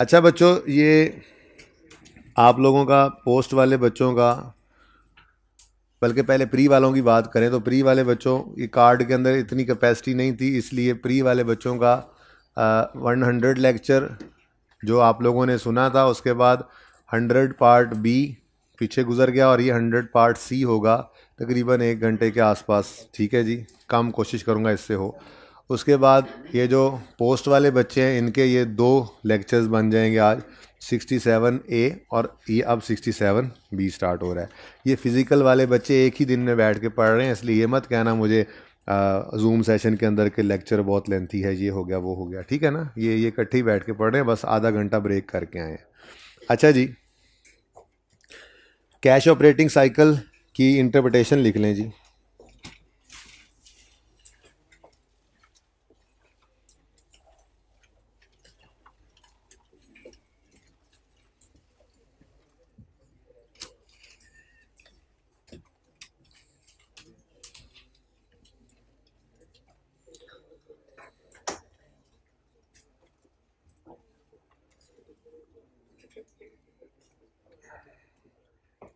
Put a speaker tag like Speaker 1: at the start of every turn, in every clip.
Speaker 1: अच्छा बच्चों ये आप लोगों का पोस्ट वाले बच्चों का बल्कि पहले प्री वालों की बात करें तो प्री वाले बच्चों ये कार्ड के अंदर इतनी कैपेसिटी नहीं थी इसलिए प्री वाले बच्चों का वन हंड्रेड लेक्चर जो आप लोगों ने सुना था उसके बाद हंड्रेड पार्ट बी पीछे गुजर गया और ये हंड्रेड पार्ट सी होगा तकरीबन एक घंटे के आसपास ठीक है जी कम कोशिश करूँगा इससे हो उसके बाद ये जो पोस्ट वाले बच्चे हैं इनके ये दो लेक्चर्स बन जाएंगे आज 67 ए और ये अब 67 बी स्टार्ट हो रहा है ये फिज़िकल वाले बच्चे एक ही दिन में बैठ के पढ़ रहे हैं इसलिए ये मत कहना मुझे जूम सेशन के अंदर के लेक्चर बहुत लेंथी है ये हो गया वो हो गया ठीक है ना ये ये इकट्ठे ही बैठ के पढ़ रहे हैं बस आधा घंटा ब्रेक करके आए हैं अच्छा जी कैश ऑपरेटिंग साइकिल की इंटरप्रटेशन लिख लें जी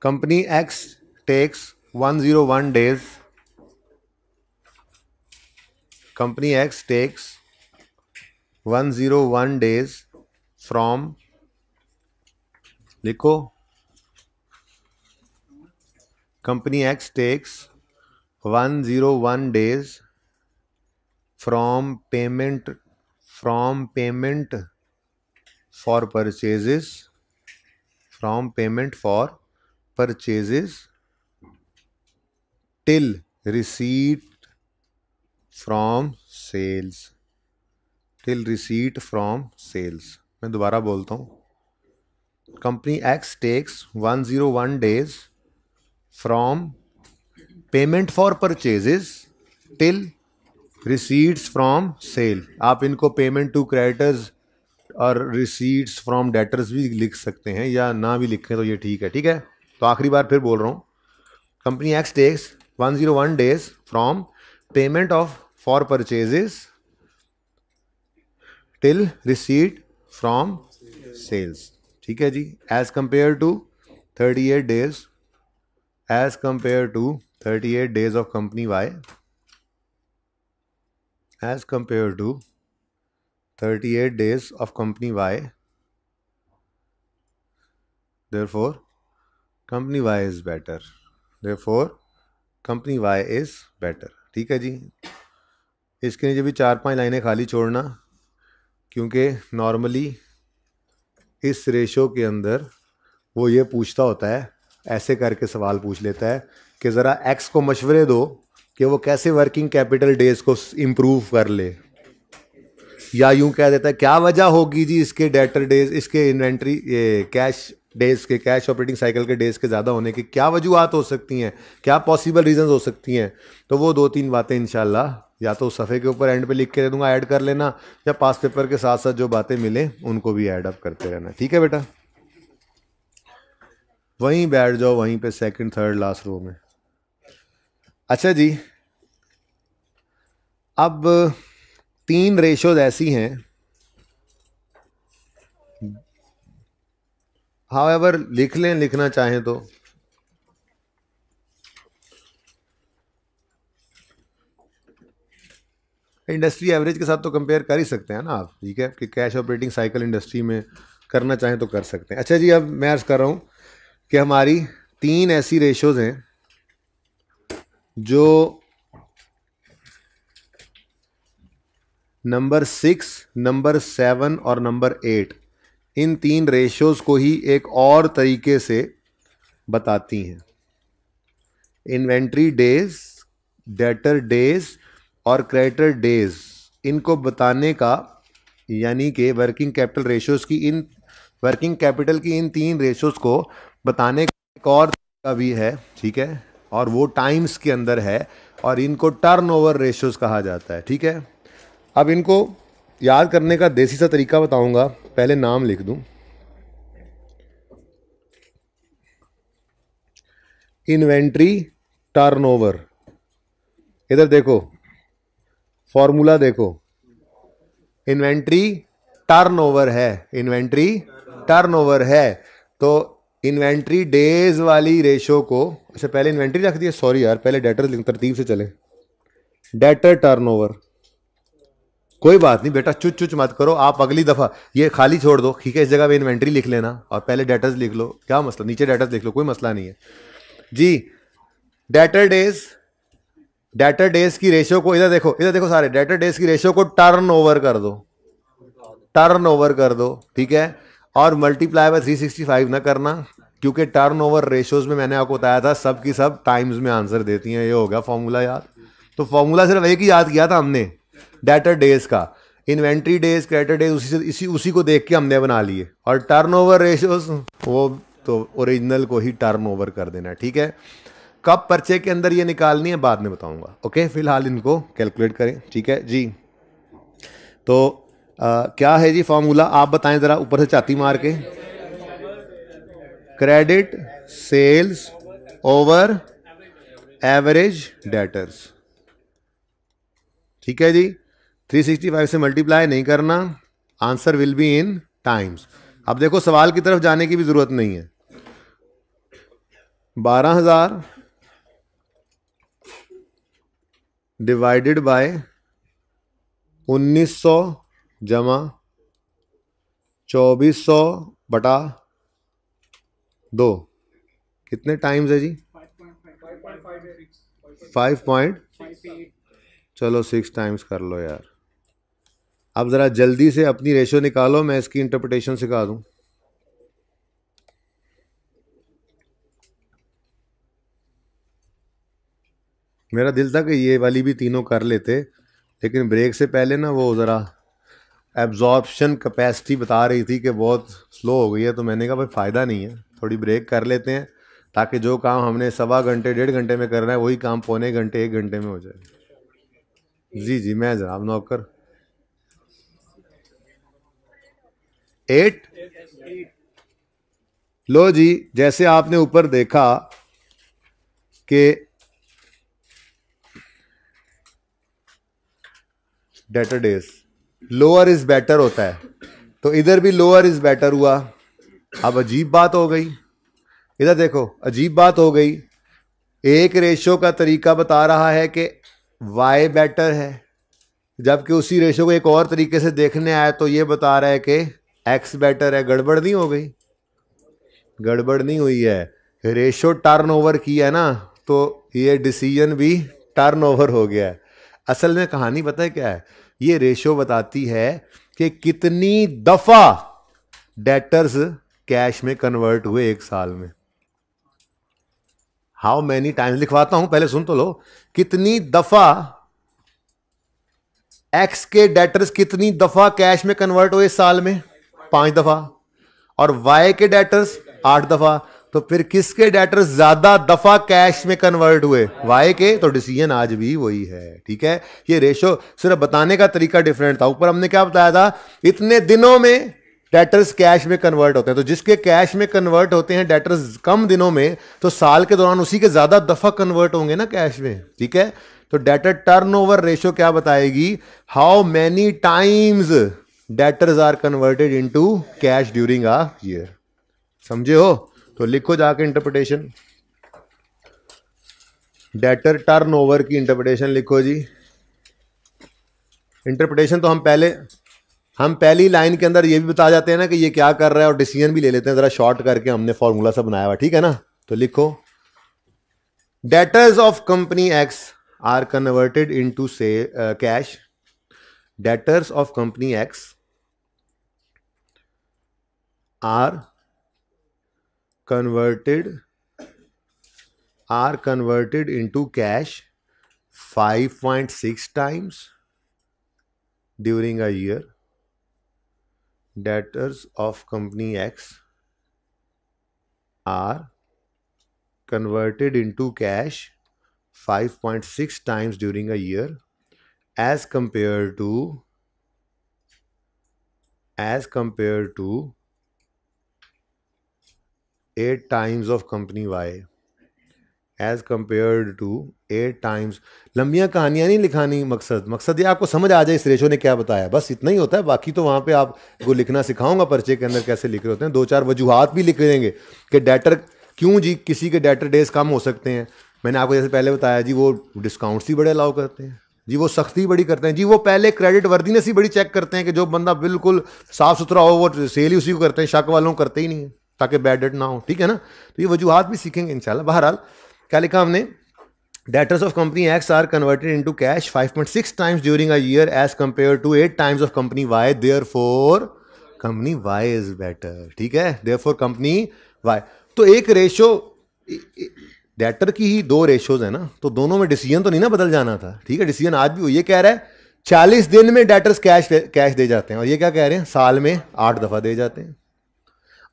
Speaker 1: Company X takes 101 days. Company X takes 101 days from Likho. Company X takes 101 days from payment for purchases, from payment for purchases till receipt from sales till receipt from sales मैं दोबारा बोलता हूँ company X takes 101 days from payment for purchases till receipts from sale आप इनको payment to creditors और receipts from debtors भी लिख सकते हैं या ना भी लिखें तो ये ठीक है ठीक है तो आखिरी बार फिर बोल रहा हूँ company X takes one zero one days from payment of for purchases till receipt from sales ठीक है जी as compare to thirty eight days as compare to thirty eight days of company Y to thirty eight 38 of company Y Y. For company Y is better therefore company Y is better ठीक है जी इसके नीचे भी चार पांच लाइनें खाली छोड़ना क्योंकि नॉर्मली इस रेशो के अंदर वो ये पूछता होता है ऐसे करके सवाल पूछ लेता है कि ज़रा एक्स को मशवरे दो कि वो कैसे वर्किंग कैपिटल डेज को इम्प्रूव कर ले या यूं कह देता है क्या वजह होगी जी इसके डेटर डेज इसके इन्वेंट्री ये कैश डेज के कैश ऑपरेटिंग साइकिल के डेज के ज़्यादा होने के क्या वजूहत हो सकती हैं क्या पॉसिबल रीजन हो सकती हैं तो वो दो तीन बातें इनशाला या तो उस सफ़े के ऊपर एंड पे लिख के दे दूंगा ऐड कर लेना या पास पेपर के साथ साथ जो बातें मिलें उनको भी ऐड अप करते रहना ठीक है बेटा वहीं बैठ जाओ वहीं पे सेकंड थर्ड लास्ट रो में अच्छा जी अब तीन रेशोज ऐसी हैं हाउ एवर लिख लें लिखना चाहें तो इंडस्ट्री एवरेज के साथ तो कंपेयर कर ही सकते हैं ना आप ठीक है कि कैश ऑपरेटिंग साइकिल इंडस्ट्री में करना चाहें तो कर सकते हैं अच्छा जी अब मैं अर्ज कर रहा हूँ कि हमारी तीन ऐसी रेशोज हैं जो नंबर सिक्स नंबर सेवन और नंबर एट इन तीन रेशोज़ को ही एक और तरीके से बताती हैं इन्वेंट्री डेज डेटर डेज और क्रेडिटर डेज इनको बताने का यानी कि वर्किंग कैपिटल रेशोज़ की इन वर्किंग कैपिटल की इन तीन रेशोज़ को बताने का एक और तरीका भी है ठीक है और वो टाइम्स के अंदर है और इनको टर्नओवर रेशोज़ कहा जाता है ठीक है अब इनको याद करने का देसी सा तरीका बताऊंगा पहले नाम लिख दूं इन्वेंट्री टर्नओवर इधर देखो फॉर्मूला देखो इन्वेंट्री टर्नओवर है इन्वेंट्री टर्नओवर है तो इन्वेंट्री डेज वाली रेशो को अच्छा पहले इन्वेंट्री रख दिया सॉरी यार पहले डेटर तरतीब से चले डेटर टर्नओवर कोई बात नहीं बेटा चुच चुच मत करो आप अगली दफा ये खाली छोड़ दो ठीक है इस जगह पे इन्वेंट्री लिख लेना और पहले डेटर्स लिख लो क्या मसला नीचे डेटर्स लिख लो कोई मसला नहीं है जी डेटर डेज डेटर डेज की रेशियो को इधर देखो इधर देखो सारे डेटर डेज की रेशियो को टर्न ओवर कर दो टर्न ओवर कर दो ठीक है और मल्टीप्लाई बाय 365 ना करना क्योंकि टर्न ओवर रेशोज में मैंने आपको बताया था सब की सब टाइम्स में आंसर देती हैं ये हो गया फॉर्मूला याद तो फॉर्मूला सिर्फ एक ही याद किया था हमने डेटर डेज का इन्वेंट्री डेज क्रेडिट डेज उसी से इसी उसी को देख के हमने बना लिए और टर्न ओवर रेशियोज वो तो ओरिजिनल को ही टर्न ओवर कर देना है ठीक है कब पर्चे के अंदर ये निकालनी है बाद में बताऊंगा ओके फिलहाल इनको कैलकुलेट करें ठीक है जी तो आ, क्या है जी फॉर्मूला आप बताएं ज़रा ऊपर से चाती मार के credit sales over average debtors ठीक है जी 365 से मल्टीप्लाई नहीं करना answer will be in times अब देखो सवाल की तरफ जाने की भी ज़रूरत नहीं है बारह हजार डिवाइडेड बाय उन्नीस सौ जमा चौबीस सौ बटा दो कितने टाइम्स है जी फाइव पॉइंट चलो सिक्स टाइम्स कर लो यार अब ज़रा जल्दी से अपनी रेशो निकालो मैं इसकी इंटरप्रटेशन सिखा दूँ मेरा दिल था कि ये वाली भी तीनों कर लेते लेकिन ब्रेक से पहले ना वो ज़रा एब्जॉर्बशन कैपेसिटी बता रही थी कि बहुत स्लो हो गई है तो मैंने कहा भाई फ़ायदा नहीं है थोड़ी ब्रेक कर लेते हैं ताकि जो काम हमने सवा घंटे डेढ़ घंटे में करना है वही काम पौने घंटे एक घंटे में हो जाए जी जी मैं जनाब नौकर एट लो जी जैसे आपने ऊपर देखा कि debtor days lower is better होता है तो इधर भी लोअर इज बेटर हुआ अब अजीब बात हो गई इधर देखो अजीब बात हो गई एक रेशो का तरीका बता रहा है कि वाई बेटर है जबकि उसी रेशो को एक और तरीके से देखने आया तो ये बता रहा है कि एक्स बेटर है गड़बड़ नहीं हो गई गड़बड़ नहीं हुई है रेशो टर्नओवर की है ना तो ये डिसीजन भी टर्नओवर हो गया है असल में कहानी पता है क्या है ये रेशो बताती है कि कितनी दफा डेटर्स कैश में कन्वर्ट हुए एक साल में हाउ मैनी टाइम्स लिखवाता हूं पहले सुन तो लो कितनी दफा एक्स के डेटर्स कितनी दफा कैश में कन्वर्ट हुए इस साल में पांच दफा और वाई के डेटर्स आठ दफा तो फिर किसके डेटर्स ज्यादा दफा कैश में कन्वर्ट हुए वाई के तो डिसीजन आज भी वही है ठीक है ये रेशो सिर्फ बताने का तरीका डिफरेंट था ऊपर हमने क्या बताया था इतने दिनों में डेटर्स कैश में कन्वर्ट होते हैं तो जिसके कैश में कन्वर्ट होते हैं डेटर्स कम दिनों में तो साल के दौरान उसी के ज्यादा दफा कन्वर्ट होंगे ना कैश में ठीक है तो डेटर टर्नओवर रेशो क्या बताएगी how many times debtors are converted to cash during a year समझे हो तो लिखो जाके इंटरप्रिटेशन डेटर टर्न ओवर की इंटरप्रिटेशन लिखो जी इंटरप्रिटेशन तो हम पहले हम पहली लाइन के अंदर ये भी बता जाते हैं ना कि ये क्या कर रहा है और डिसीजन भी ले लेते हैं ज़रा शॉर्ट करके हमने फॉर्मूला सा बनाया हुआ ठीक है ना तो लिखो debtors of company X are converted to से cash debtors of company X are converted are converted into cash 5.6 times during a year debtors of company x are converted into cash 5.6 times during a year as compared to as compared to eight times of company Y as compare to eight times लंबियाँ कहानियाँ नहीं लिखानी मकसद मकसद ये आपको समझ आ जाए इस ratio ने क्या बताया बस इतना ही होता है बाकी तो वहाँ पे आपको लिखना सिखाऊंगा पर्चे के अंदर कैसे लिख रहे होते हैं दो चार वजूहत भी लिख देंगे कि डेटर क्यों जी किसी के डेटर डेज कम हो सकते हैं मैंने आपको जैसे पहले बताया जी वो डिस्काउंट्स ही बड़े अलाउ करते हैं जी वो सख्ती बड़ी करते हैं जी वो पहले क्रेडिट वर्दीनेस ही बड़ी चेक करते हैं कि जो बंदा बिल्कुल साफ़ सुथरा हो वो सेल ही उसी को करते हैं शक वालों करते ही नहीं है ताकि बैड डेट ना हो ठीक है ना तो ये वजूहत भी सीखेंगे इंशाल्लाह बहरहाल क्या लिखा हमने debtors of company X are converted into cash 5.6 times during a year as compare to eight times of company Y therefore company Y is better ठीक है देयर फोर कंपनी वाई तो एक रेशो डेटर की ही दो ratios है ना तो दोनों में डिसीजन तो नहीं ना बदल जाना था ठीक है डिसीजन आज भी वो ये कह रहा है चालीस दिन में डेटर्स कैश कैश दे जाते हैं और ये क्या कह रहे हैं साल में आठ दफ़ा दे जाते हैं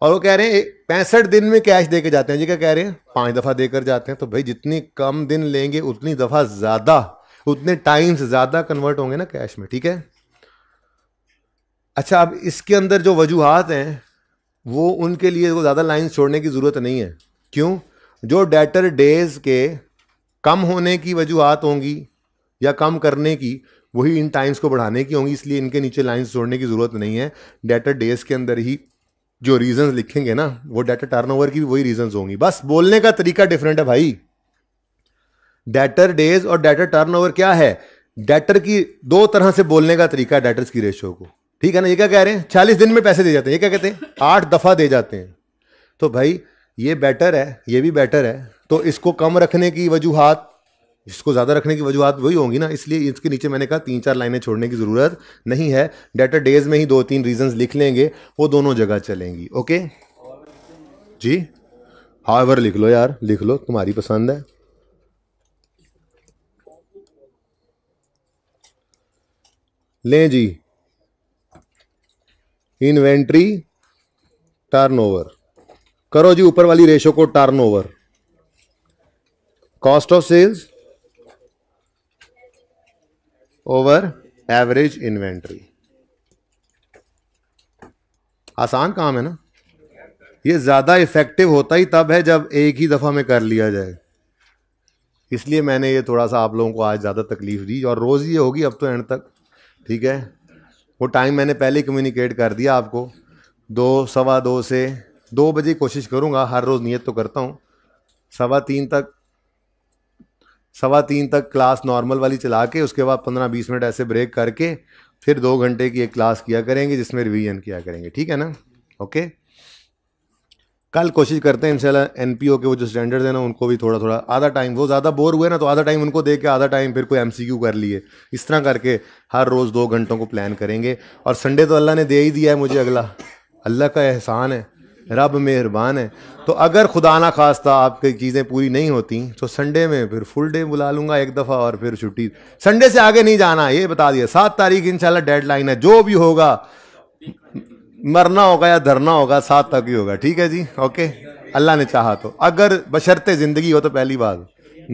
Speaker 1: और वो कह रहे हैं पैंसठ दिन में कैश दे के जाते हैं जी क्या कह रहे हैं पांच दफ़ा देकर जाते हैं तो भाई जितनी कम दिन लेंगे उतनी दफ़ा ज़्यादा उतने टाइम से ज़्यादा कन्वर्ट होंगे ना कैश में ठीक है अच्छा अब इसके अंदर जो वजूहत हैं वो उनके लिए वो ज़्यादा लाइन छोड़ने की ज़रूरत नहीं है क्यों जो डेटर डेज के कम होने की वजूहत होंगी या कम करने की वही इन टाइम्स को बढ़ाने की होंगी इसलिए इनके नीचे लाइन छोड़ने की ज़रूरत नहीं है डेटर डेज के अंदर ही जो रीजंस लिखेंगे ना वो डेटर टर्नओवर की भी वही रीजंस होंगी बस बोलने का तरीका डिफरेंट है भाई डेटर डेज और डेटर टर्नओवर क्या है डेटर की दो तरह से बोलने का तरीका डेटर्स की रेशियो को ठीक है ना ये क्या कह रहे हैं चालीस दिन में पैसे दे जाते हैं ये क्या कहते हैं आठ दफ़ा दे जाते हैं तो भाई ये बेटर है ये भी बेटर है तो इसको कम रखने की वजूहत इसको ज़्यादा रखने की वजूहत वही होंगी ना इसलिए इसके नीचे मैंने कहा तीन चार लाइनें छोड़ने की ज़रूरत नहीं है डेटर डेज में ही दो तीन रीजंस लिख लेंगे वो दोनों जगह चलेंगी ओके जी हावर लिख लो यार लिख लो तुम्हारी पसंद है लें जी इन्वेंट्री टर्नओवर करो जी ऊपर वाली रेशो को turnover cost of sales over average inventory आसान काम है ना ये ज़्यादा इफेक्टिव होता ही तब है जब एक ही दफ़ा में कर लिया जाए इसलिए मैंने ये थोड़ा सा आप लोगों को आज ज़्यादा तकलीफ दी और रोज़ ये होगी अब तो एंड तक ठीक है वो टाइम मैंने पहले कम्युनिकेट कर दिया आपको दो सवा दो से दो बजे कोशिश करूँगा हर रोज़ नियत तो करता हूँ सवा तीन तक सवा तीन तक क्लास नॉर्मल वाली चला के उसके बाद पंद्रह बीस मिनट ऐसे ब्रेक करके फिर दो घंटे की एक क्लास किया करेंगे जिसमें रिवीजन किया करेंगे ठीक है ना ओके कल कोशिश करते हैं एन पी ओ के वो जो स्टैंडर्ड हैं ना उनको भी थोड़ा थोड़ा आधा टाइम वो ज़्यादा बोर हुए ना तो आधा टाइम उनको दे के आधा टाइम फिर कोई क्यू कर लिए इस तरह करके हर रोज़ दो घंटों को प्लान करेंगे और संडे तो अल्लाह ने दे ही दिया है मुझे अगला अल्लाह का एहसान है रब मेहरबान है तो अगर खुदा ना खास्ता आपकी चीज़ें पूरी नहीं होती तो संडे में फिर फुल डे बुला लूँगा एक दफ़ा और फिर छुट्टी संडे से आगे नहीं जाना ये बता दिया सात तारीख डेड डेडलाइन है जो भी होगा मरना होगा या धरना होगा सात तक ही होगा ठीक है जी ओके अल्लाह ने चाहा तो अगर बशरते ज़िंदगी हो तो पहली बात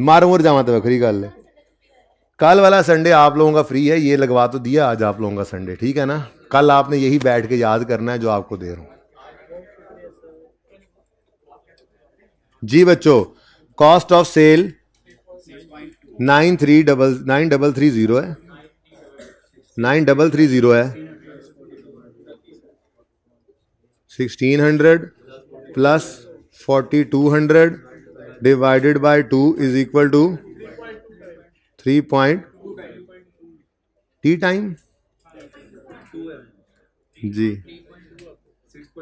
Speaker 1: मार मुर जावा तो बखरी गल है कल वाला संडे आप लोगों का फ्री है ये लगवा तो दिया आज आप लोगों का संडे ठीक है ना कल आपने यही बैठ के याद करना है जो आपको दे रहा हूँ जी बच्चों cost of sale nine three double nine double three zero है नाइन डबल थ्री जीरो है sixteen hundred plus forty two hundred divided by two is equal to three point two time ji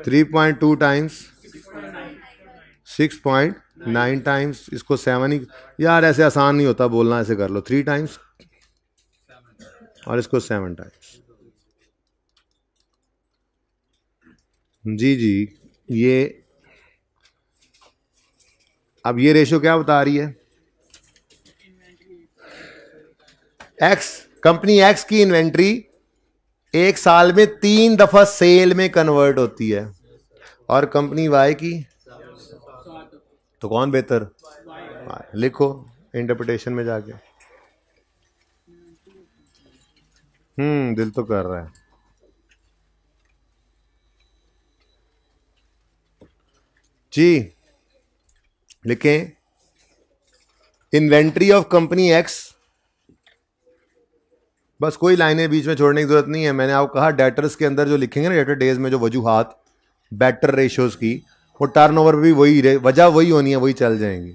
Speaker 1: three point two times six point nine times इसको seven ही यार ऐसे आसान नहीं होता बोलना ऐसे कर लो थ्री टाइम्स और इसको सेवन टाइम्स जी जी ये अब ये रेशो क्या बता रही है एक्स कंपनी एक्स की इन्वेंट्री एक साल में तीन दफा सेल में कन्वर्ट होती है और कंपनी वाई की तो कौन बेहतर लिखो इंटरप्रिटेशन में जाके हम्म दिल तो कर रहा है जी लिखें इन्वेंट्री ऑफ कंपनी एक्स बस कोई लाइनें बीच में छोड़ने की जरूरत नहीं है मैंने आपको कहा डेटर्स के अंदर जो लिखेंगे ना डेटर डेज में जो वजूहत बेटर रेशियोज की वो ओवर भी वही वजह वही होनी है वही चल जाएंगी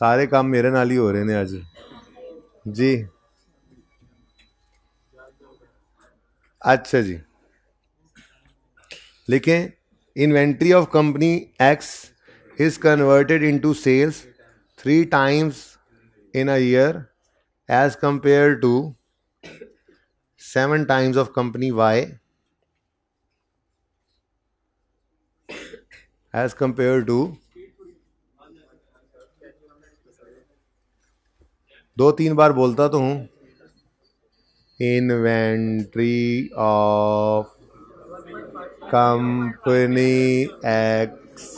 Speaker 1: सारे काम मेरे नाल ही हो रहे ने अज जी अच्छा जी लिखें inventory of company X is converted into sales three times in a year as compare to seven times of company Y as compared to दो तीन बार बोलता तो हूँ इन्वेंट्री ऑफ कंपनी एक्स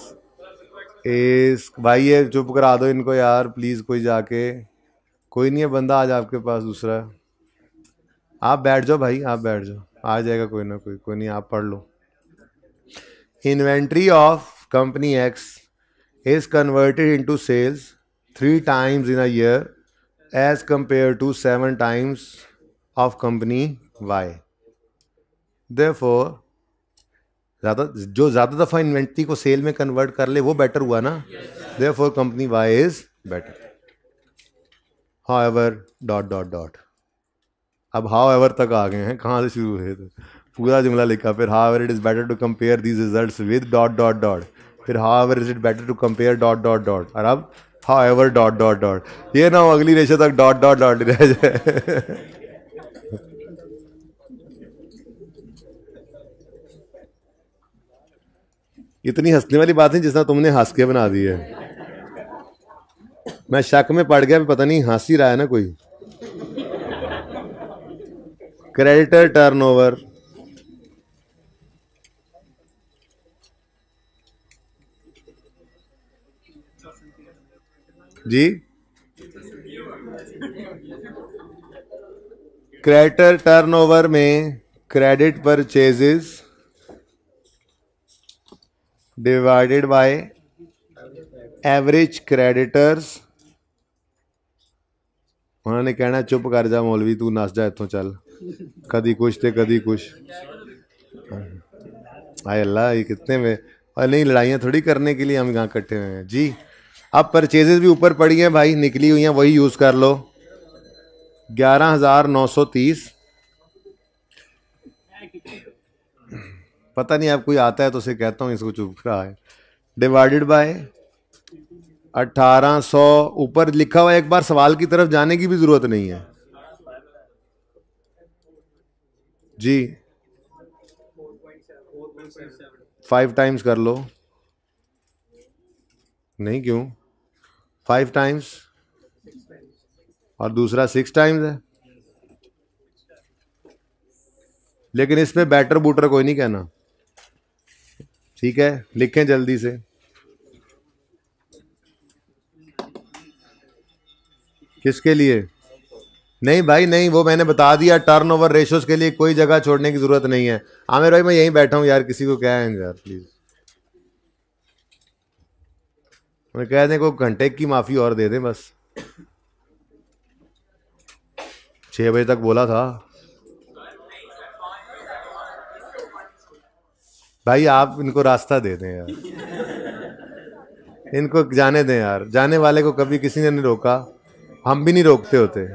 Speaker 1: इस भाई ये चुप करा दो इनको यार प्लीज़ कोई जाके कोई नहीं है बंदा आज आपके पास दूसरा आप बैठ जाओ भाई आप बैठ जाओ आ जाएगा कोई ना कोई कोई नहीं आप पढ़ लो inventory of company X is converted into sales three times in a year as compare to seven times of company Y Y. Therefore, ज़्यादा जो ज़्यादा दफ़ा इन्वेंट्री को सेल में कन्वर्ट कर ले वो बेटर हुआ ना therefore company Y is better however dot dot dot अब हाउ एवर तक आ गए हैं कहाँ से शुरू हुए थे पूरा जुमला लिखा फिर however it is better to compare these result with dot dot dot फिर however is it better to compare dot dot dot और अब however dot dot dot ये ना हो अगली रेशे तक डॉट डॉट डॉट रह जाए इतनी हंसने वाली बात है जिसना तुमने हंस के बना दी है मैं शक में पड़ गया पता नहीं हंस ही रहा है ना कोई क्रेडिटर टर्नओवर जी क्रेडिटर टर्नओवर में credit purchases divided by average creditors उन्होंने कहना चुप कर जा मौलवी तू नस जा इतों चल कदी कुछ ते कदी कुछ आए अल्लाह ये कितने में और नहीं लड़ाइयाँ थोड़ी करने के लिए हम यहाँ इकट्ठे हुए हैं जी अब परचेजेज भी ऊपर पड़ी हैं भाई निकली हुई हैं वही यूज़ कर लो ग्यारह हज़ार नौ सौ तीस पता नहीं आप कोई आता है तो उसे कहता हूँ इसको चुप रहा है डिवाइडेड बाय अट्ठारह सौ ऊपर लिखा हुआ एक बार सवाल की तरफ जाने की भी ज़रूरत नहीं है जी फाइव टाइम्स कर लो नहीं क्यों फाइव टाइम्स और दूसरा सिक्स टाइम्स है लेकिन इसमें बैटर बूटर कोई नहीं कहना ठीक है लिखें जल्दी से किसके लिए नहीं भाई नहीं वो मैंने बता दिया टर्न ओवर रेशोज के लिए कोई जगह छोड़ने की जरूरत नहीं है आमिर भाई मैं यहीं बैठा हूँ यार किसी को क्या है यार प्लीज़ उन्हें कह दें कोई घंटे की माफ़ी और दे दें बस छः बजे तक बोला था भाई आप इनको रास्ता दे दें यार इनको जाने दें यार जाने वाले को कभी किसी ने नहीं रोका हम भी नहीं रोकते होते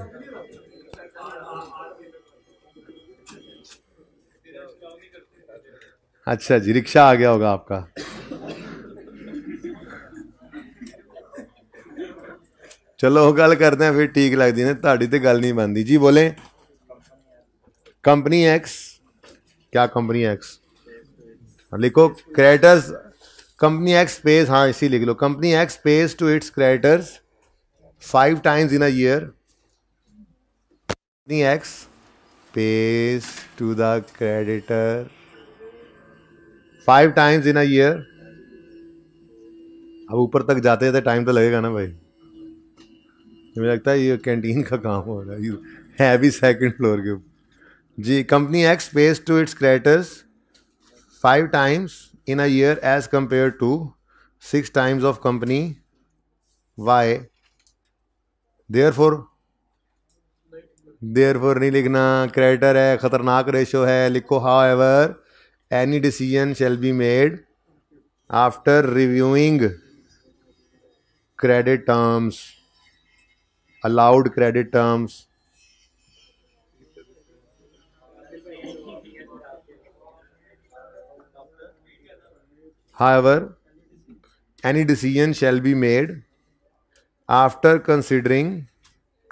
Speaker 1: अच्छा जी रिक्शा आ गया होगा आपका चलो वो गल करते हैं फिर ठीक लगती है ताड़ी तो गल नहीं बनती जी बोले कंपनी एक्स क्या कंपनी एक्स हाँ, लिखो क्रेडिटर्स कंपनी एक्स स्पेस हाँ इसी लिख लो company X pays to its creditors five times in a year company X pays to the creditor five times in a year अब ऊपर तक जाते जाते टाइम तो लगेगा ना भाई मुझे लगता है ये कैंटीन का काम हो रहा है है भी सेकंड फ्लोर के ऊपर जी company X pays to its creditors five times in a year as compare to six times of company Y therefore therefore नहीं लिखना क्रेटर है ख़तरनाक रेशो है लिखो however any decision shall be made after reviewing credit terms allowed credit terms However, any decision shall be made after considering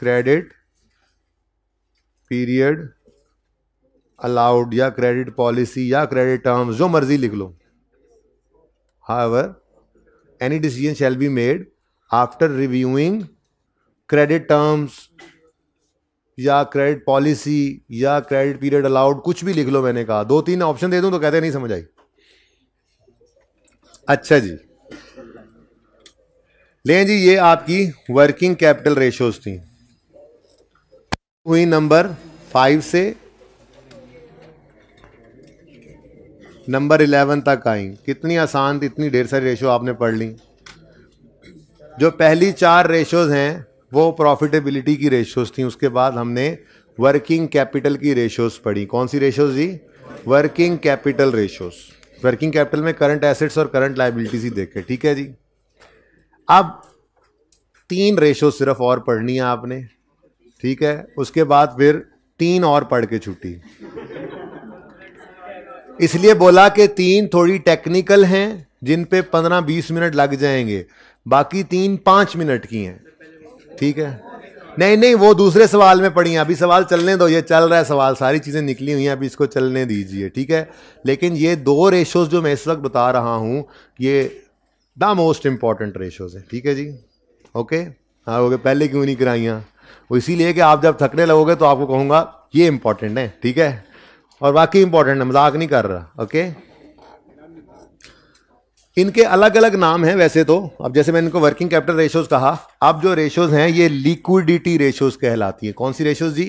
Speaker 1: credit period allowed या credit policy या credit terms जो मर्जी लिख लो However, any decision shall be made after reviewing credit terms या credit policy या credit period allowed कुछ भी लिख लो मैंने कहा दो तीन ऑप्शन दे दूं तो कहते नहीं समझ आई अच्छा जी ले जी ये आपकी वर्किंग कैपिटल रेशियोज थी हुई नंबर फाइव से नंबर इलेवन तक आई कितनी आसान थी इतनी ढेर सारी रेशो आपने पढ़ ली जो पहली चार रेशोज हैं वो प्रॉफिटेबिलिटी की रेशोज़ थी उसके बाद हमने वर्किंग कैपिटल की रेशोज़ पढ़ी कौन सी रेशोज़ जी working capital ratios working capital में करंट एसेट्स और करंट लाइबिलिटीज ही देखे ठीक है जी अब तीन रेशो सिर्फ और पढ़नी है आपने ठीक है उसके बाद फिर तीन और पढ़ के छुट्टी इसलिए बोला कि तीन थोड़ी टेक्निकल हैं जिन पे पंद्रह बीस मिनट लग जाएंगे बाकी तीन पांच मिनट की हैं ठीक है नहीं नहीं वो दूसरे सवाल में पड़ी हैं अभी सवाल चलने दो ये चल रहा है सवाल सारी चीज़ें निकली हुई हैं अभी इसको चलने दीजिए ठीक है लेकिन ये दो रेशोज़ जो मैं इस वक्त बता रहा हूँ ये द मोस्ट इम्पॉर्टेंट रेशोज़ हैं ठीक है जी ओके हाँ ओके पहले क्यों नहीं कराइयाँ वो इसीलिए कि आप जब थकने लगोगे तो आपको कहूँगा ये इंपॉर्टेंट है ठीक है और बाकी इंपॉर्टेंट है मजाक नहीं कर रहा ओके इनके अलग अलग नाम हैं वैसे तो अब जैसे मैंने इनको वर्किंग कैपिटल रेशोज कहा अब जो रेशोज हैं ये लिक्विडिटी रेशोज कहलाती है कौन सी रेशोज जी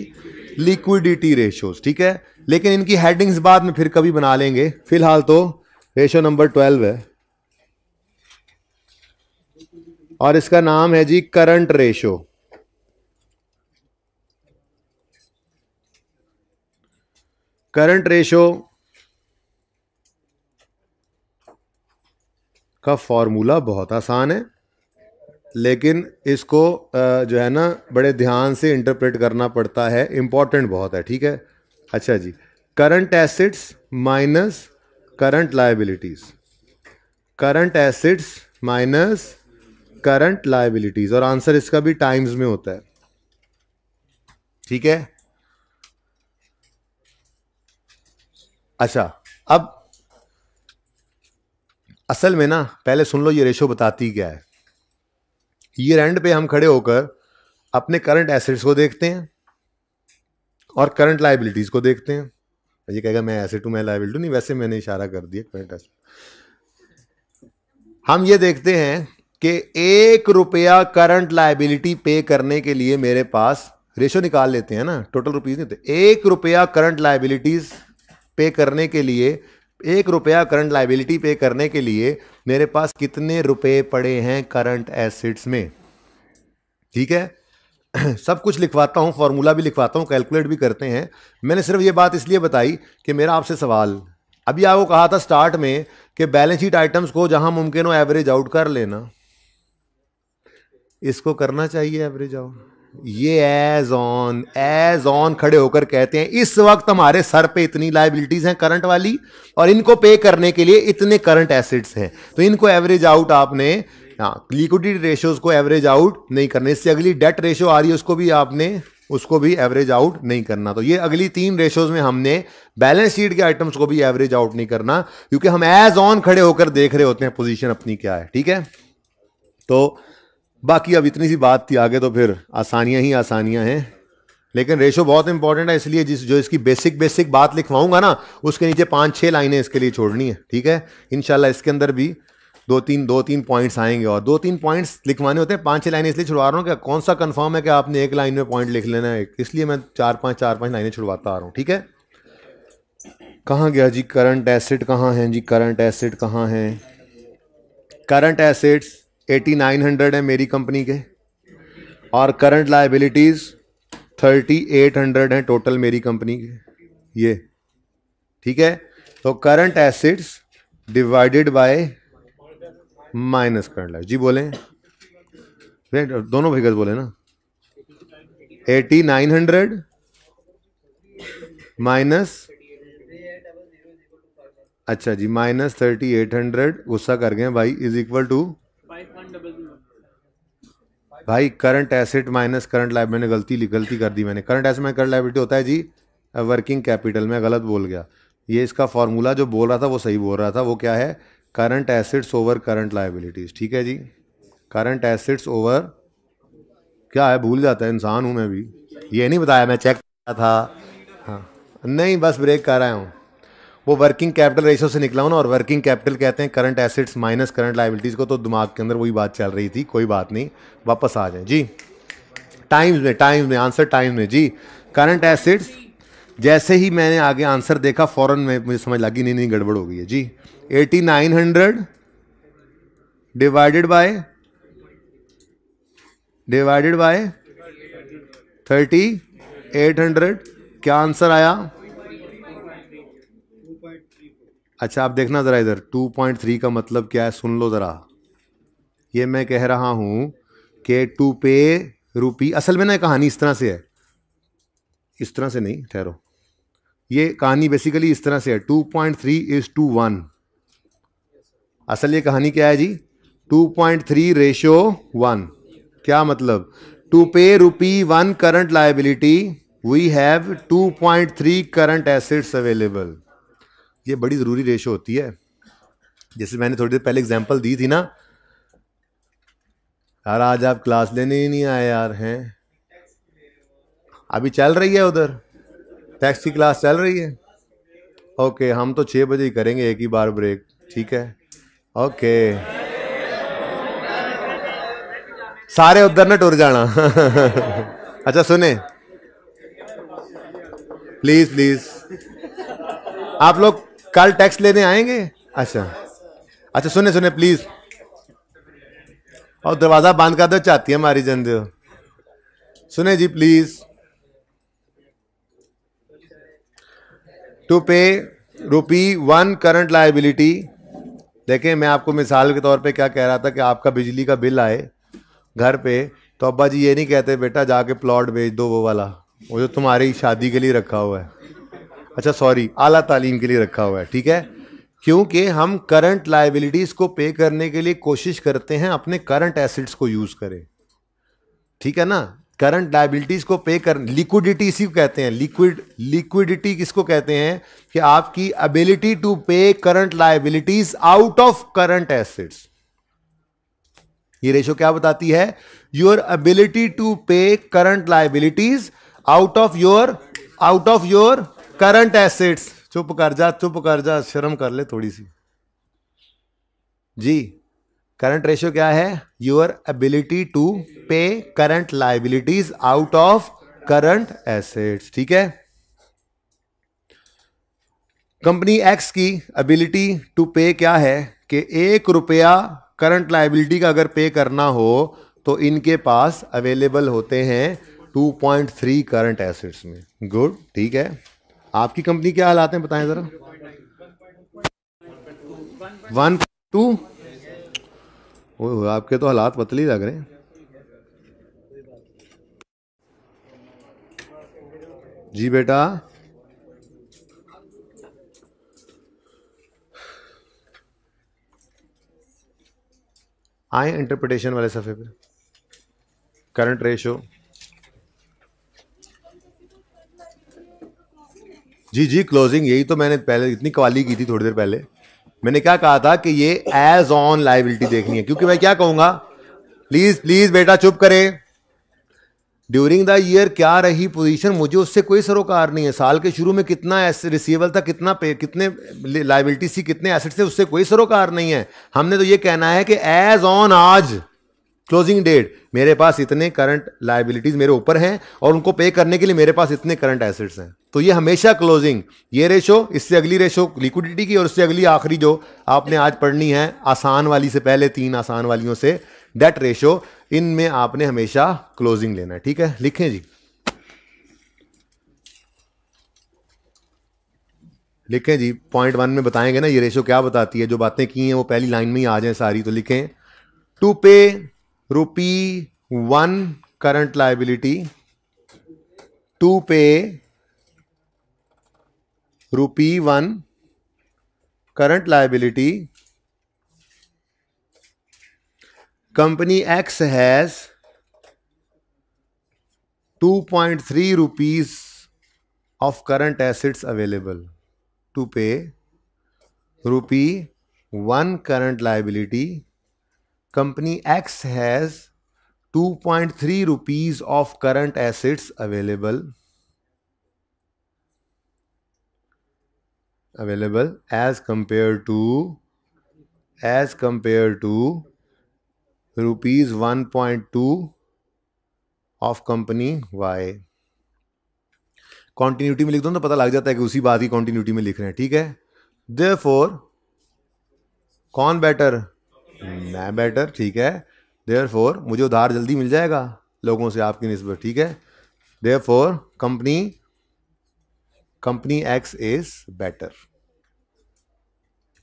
Speaker 1: लिक्विडिटी रेशोज ठीक है लेकिन इनकी हेडिंग्स बाद में फिर कभी बना लेंगे फिलहाल तो रेशो नंबर ट्वेल्व है और इसका नाम है जी करंट रेशो करंट रेशो का फॉर्मूला बहुत आसान है लेकिन इसको जो है ना बड़े ध्यान से इंटरप्रेट करना पड़ता है इम्पॉर्टेंट बहुत है ठीक है अच्छा जी current assets minus current liabilities current assets minus current liabilities और आंसर इसका भी टाइम्स में होता है ठीक है अच्छा अब असल में ना पहले सुन लो ये रेशो बताती क्या है ये एंड पे हम खड़े होकर अपने करंट एसेट्स को देखते हैं और करंट लाइबिलिटीज को देखते हैं ये कहेगा मैं एसेट हूँ मैं लाइबिलिटी नहीं वैसे मैंने इशारा कर दिया करंट एसेट हम ये देखते हैं कि एक रुपया करंट लाइबिलिटी पे करने के लिए मेरे पास रेशो निकाल लेते हैं ना टोटल रुपीज नहीं होते एक रुपया करंट लाइबिलिटीज पे करने के लिए एक रुपया करंट लाइबिलिटी पे करने के लिए मेरे पास कितने रुपए पड़े हैं करंट एसिड्स में ठीक है सब कुछ लिखवाता हूँ फॉर्मूला भी लिखवाता हूँ कैलकुलेट भी करते हैं मैंने सिर्फ ये बात इसलिए बताई कि मेरा आपसे सवाल अभी आपको कहा था स्टार्ट में कि बैलेंस शीट आइटम्स को जहां मुमकिन हो एवरेज आउट कर लेना इसको करना चाहिए एवरेज आउट ये एज ऑन एज ऑन खड़े होकर कहते हैं इस वक्त हमारे सर पे इतनी लाइबिलिटीज हैं करंट वाली और इनको पे करने के लिए इतने करंट एसिड्स हैं तो इनको एवरेज आउट आपने लिक्विडिटी हाँ, रेशियोज को एवरेज आउट नहीं करना इससे अगली डेट रेशियो आ रही है उसको भी आपने उसको भी एवरेज आउट नहीं करना तो ये अगली तीन रेशोज में हमने बैलेंस शीट के आइटम्स को भी एवरेज आउट नहीं करना क्योंकि हम एज ऑन खड़े होकर देख रहे होते हैं पोजीशन अपनी क्या है ठीक है तो बाकी अब इतनी सी बात थी आगे तो फिर आसानियाँ ही आसानियाँ हैं लेकिन रेशो बहुत इंपॉर्टेंट है इसलिए जिस जो इसकी बेसिक बेसिक बात लिखवाऊंगा ना उसके नीचे पांच छह लाइनें इसके लिए छोड़नी है ठीक है इनशाला इसके अंदर भी दो तीन दो तीन पॉइंट्स आएंगे और दो तीन पॉइंट्स लिखवाने होते हैं पांच छह लाइनें इसलिए छुड़वा रहा हूँ कि कौन सा कन्फर्म है कि आपने एक लाइन में पॉइंट लिख लेना है इसलिए मैं चार पाँच चार पाँच लाइनें छुड़वाता आ रहा हूँ ठीक है कहाँ गया जी करंट एसिड कहाँ हैं जी करंट एसिड कहाँ हैं current assets eighty nine hundred है मेरी कंपनी के और current liabilities thirty eight hundred है टोटल मेरी कंपनी के ये ठीक है तो current assets divided by minus current life जी बोले दोनों फिगर्स बोले ना एटी नाइन हंड्रेड माइनस अच्छा जी माइनस थर्टी एट हंड्रेड गुस्सा कर गए भाई इज इक्वल टू भाई current asset minus current life मैंने गलती ली गलती कर दी मैंने current asset minus current liability होता है जी वर्किंग कैपिटल में गलत बोल गया ये इसका फॉर्मूला जो बोल रहा था वो सही बोल रहा था वो क्या है current assets over current liabilities ठीक है जी करंट एसेट्स ओवर क्या है भूल जाता है इंसान हूँ मैं भी ये नहीं बताया मैं चेक था हाँ नहीं बस ब्रेक कर रहा हूँ वो वर्किंग कैपिटल रेशियो से निकला हो ना और वर्किंग कैपिटल कहते हैं current assets minus current liabilities को तो दिमाग के अंदर वही बात चल रही थी कोई बात नहीं वापस आ जाए जी टाइम्स में टाइम्स में आंसर टाइम्स में जी करंट एसेट्स जैसे ही मैंने आगे आंसर देखा फॉरन में मुझे समझ लगी नहीं नहीं गड़बड़ हो गई है जी eighty nine hundred divided by divided by thirty eight hundred क्या आंसर आया अच्छा आप देखना ज़रा इधर 2.3 का मतलब क्या है सुन लो ज़रा ये मैं कह रहा हूँ कि टू पे रूपी असल में ना कहानी इस तरह से है इस तरह से नहीं ठहरो ये कहानी बेसिकली इस तरह से है 2.3 point three is to one असल ये कहानी क्या है जी 2.3 पॉइंट थ्री रेशो वन क्या मतलब to pay rupee one current liability we have 2.3 current assets available ये बड़ी ज़रूरी रेशो होती है जैसे मैंने थोड़ी देर पहले एग्जाम्पल दी थी ना यार आज आप क्लास लेने ही नहीं आए यार हैं अभी चल रही है उधर टैक्स की क्लास चल रही है ओके हम तो छः बजे ही करेंगे एक ही बार ब्रेक ठीक है ओके सारे उधर ना टुर जाना अच्छा सुने प्लीज प्लीज आप लोग कल टैक्स लेने आएंगे अच्छा अच्छा सुने सुने प्लीज और दरवाजा बंद कर दो चाहती है हमारी जन दो सुने जी please to pay rupee one current liability देखें मैं आपको मिसाल के तौर पे क्या कह रहा था कि आपका बिजली का बिल आए घर पे तो अब्बा जी ये नहीं कहते बेटा जाके प्लॉट बेच दो वो वाला वो जो तुम्हारी शादी के लिए रखा हुआ है अच्छा सॉरी आला तालीम के लिए रखा हुआ है ठीक है क्योंकि हम करंट लाइबिलिटीज को पे करने के लिए कोशिश करते हैं अपने करंट एसिड्स को यूज करें ठीक है ना करंट लाइबिलिटीज को पे कर लिक्विडिटी इसी को कहते हैं लिक्विड लिक्विडिटी किसको कहते हैं कि आपकी ability to pay current liabilities out of current assets ये रेशो क्या बताती है your ability to pay current liabilities out of your out of your current assets चुप कर जा चुप कर जा शर्म कर ले थोड़ी सी जी करंट रेशियो क्या है your ability to pay current liabilities out of current assets ठीक है कंपनी एक्स की एबिलिटी टू पे क्या है कि एक रुपया करंट लाइबिलिटी का अगर पे करना हो तो इनके पास अवेलेबल होते हैं 2.3 करंट एसेट्स में गुड ठीक है आपकी कंपनी क्या हालात है बताएं ज़रा वन टू ओह आपके तो हालात बतले ही लग रहे हैं जी बेटा आए इंटरप्रिटेशन वाले सफ़े पे करंट रेशो जी जी क्लोजिंग यही तो मैंने पहले इतनी कवाली की थी थोड़ी देर पहले मैंने क्या कहा था कि ये एज ऑन लाइबिलिटी देखनी है क्योंकि मैं क्या कहूंगा प्लीज प्लीज बेटा चुप करें ड्यूरिंग द ईयर क्या रही पोजीशन मुझे उससे कोई सरोकार नहीं है साल के शुरू में कितना रिसीवेबल था कितना पे कितने लाइबिलिटी थी कितने एसेट्स थे उससे कोई सरोकार नहीं है हमने तो ये कहना है कि एज ऑन आज क्लोजिंग डेट मेरे पास इतने करंट लाइबिलिटीज मेरे ऊपर हैं और उनको पे करने के लिए मेरे पास इतने करंट एसेट्स हैं तो ये हमेशा क्लोजिंग ये रेशो इससे अगली रेशो लिक्विडिटी की और उससे अगली आखिरी जो आपने आज पढ़नी है आसान वाली से पहले तीन आसान वालियों से डेट रेशो इनमें आपने हमेशा क्लोजिंग लेना है ठीक है लिखें जी लिखें जी पॉइंट वन में बताएंगे ना ये रेशो क्या बताती है जो बातें की हैं वो पहली लाइन में ही आ जाए सारी तो लिखें टू पे Rupee 1 current liability to pay Rupee 1 current liability. Company X has 2.3 rupees of current assets available to pay Rupee 1 current liability company X has 2.3 rupees of current assets available available as compare to as compare to rupees one point two of company Y continuity में लिख दो तो पता लग जाता है कि उसी बात ही कॉन्टीन्यूटी में लिख रहे हैं ठीक है दे कौन बेटर मैं बेटर ठीक है देयर फोर मुझे उधार जल्दी मिल जाएगा लोगों से आपकी नस्बत ठीक है therefore company company X is better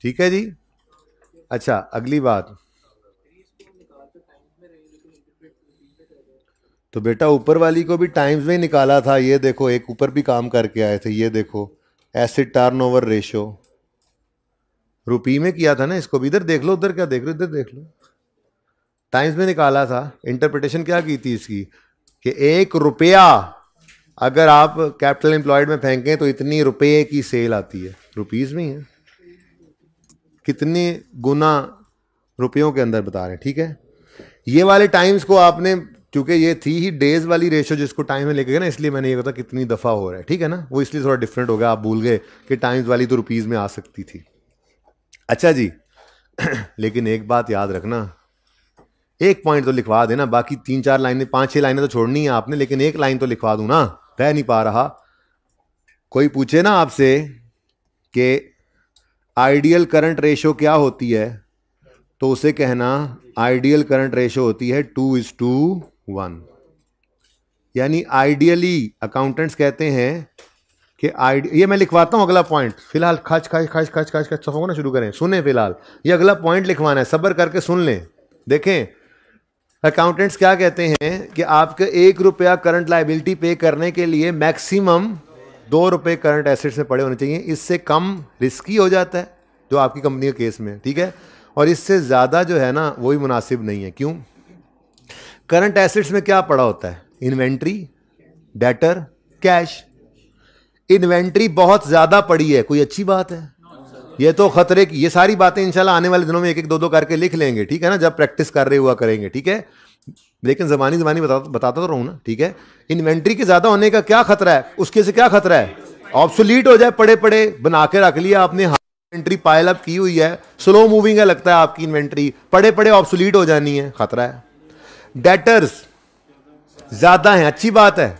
Speaker 1: ठीक है जी अच्छा अगली बात तो बेटा ऊपर वाली को भी टाइम्स में निकाला था ये देखो एक ऊपर भी काम करके आए थे ये देखो एसिड टर्नओवर रेशो रुपी में किया था ना इसको भी इधर देख लो उधर क्या देख रहे इधर देख लो टाइम्स में निकाला था इंटरप्रिटेशन क्या की थी इसकी कि एक रुपया अगर आप कैपिटल एम्प्लॉयड में फेंकें तो इतनी रुपये की सेल आती है रुपीज़ में ही है कितनी गुना रुपयों के अंदर बता रहे हैं ठीक है ये वाले टाइम्स को आपने क्योंकि ये थी ही डेज वाली रेशो जिसको टाइम में लेके गए ना इसलिए मैंने ये कहा कितनी दफ़ा हो रहा है ठीक है ना वो इसलिए थोड़ा डिफरेंट हो गया आप भूल गए कि टाइम्स वाली तो रुपीज़ में आ सकती थी अच्छा जी लेकिन एक बात याद रखना एक पॉइंट तो लिखवा देना बाकी तीन चार लाइनें पांच छह लाइनें तो छोड़नी है आपने लेकिन एक लाइन तो लिखवा दू ना कह नहीं पा रहा कोई पूछे ना आपसे कि आइडियल करंट रेशो क्या होती है तो उसे कहना आइडियल करंट रेशो होती है टू इज टू वन यानी आइडियली अकाउंटेंट्स कहते हैं कि आइडिया ये मैं लिखवाता हूँ अगला पॉइंट फिलहाल खच खच खच खच खच खच सफों ना शुरू करें सुने फिलहाल ये अगला पॉइंट लिखवाना है सब्र करके सुन लें देखें अकाउंटेंट्स क्या कहते हैं कि आपके एक रुपया करंट लाइबिलिटी पे करने के लिए मैक्सिमम दो रुपये करंट एसेट्स में पड़े होने चाहिए इससे कम रिस्की हो जाता है जो आपकी कंपनी के केस में ठीक है और इससे ज़्यादा जो है ना वही मुनासिब नहीं है क्यों करंट एसेट्स में क्या पड़ा होता है इन्वेंट्री डेटर कैश इन्वेंट्री बहुत ज्यादा पड़ी है कोई अच्छी बात है ये तो खतरे की ये सारी बातें इंशाल्लाह आने वाले दिनों में एक एक दो दो करके लिख लेंगे ठीक है ना जब प्रैक्टिस कर रहे हुआ करेंगे ठीक है लेकिन जबानी जबानी बता, बताता तो रहूँ ना ठीक है इन्वेंट्री के ज़्यादा होने का क्या खतरा है उसके से क्या खतरा है ऑब्सोलीट हो जाए पड़े पड़े बना के रख लिया आपने हाँ, इन्वेंट्री पायल अप की हुई है स्लो मूविंग है लगता है आपकी इन्वेंट्री पड़े पड़े ऑब्सोलीट हो जानी है खतरा है डेटर्स ज़्यादा है अच्छी बात है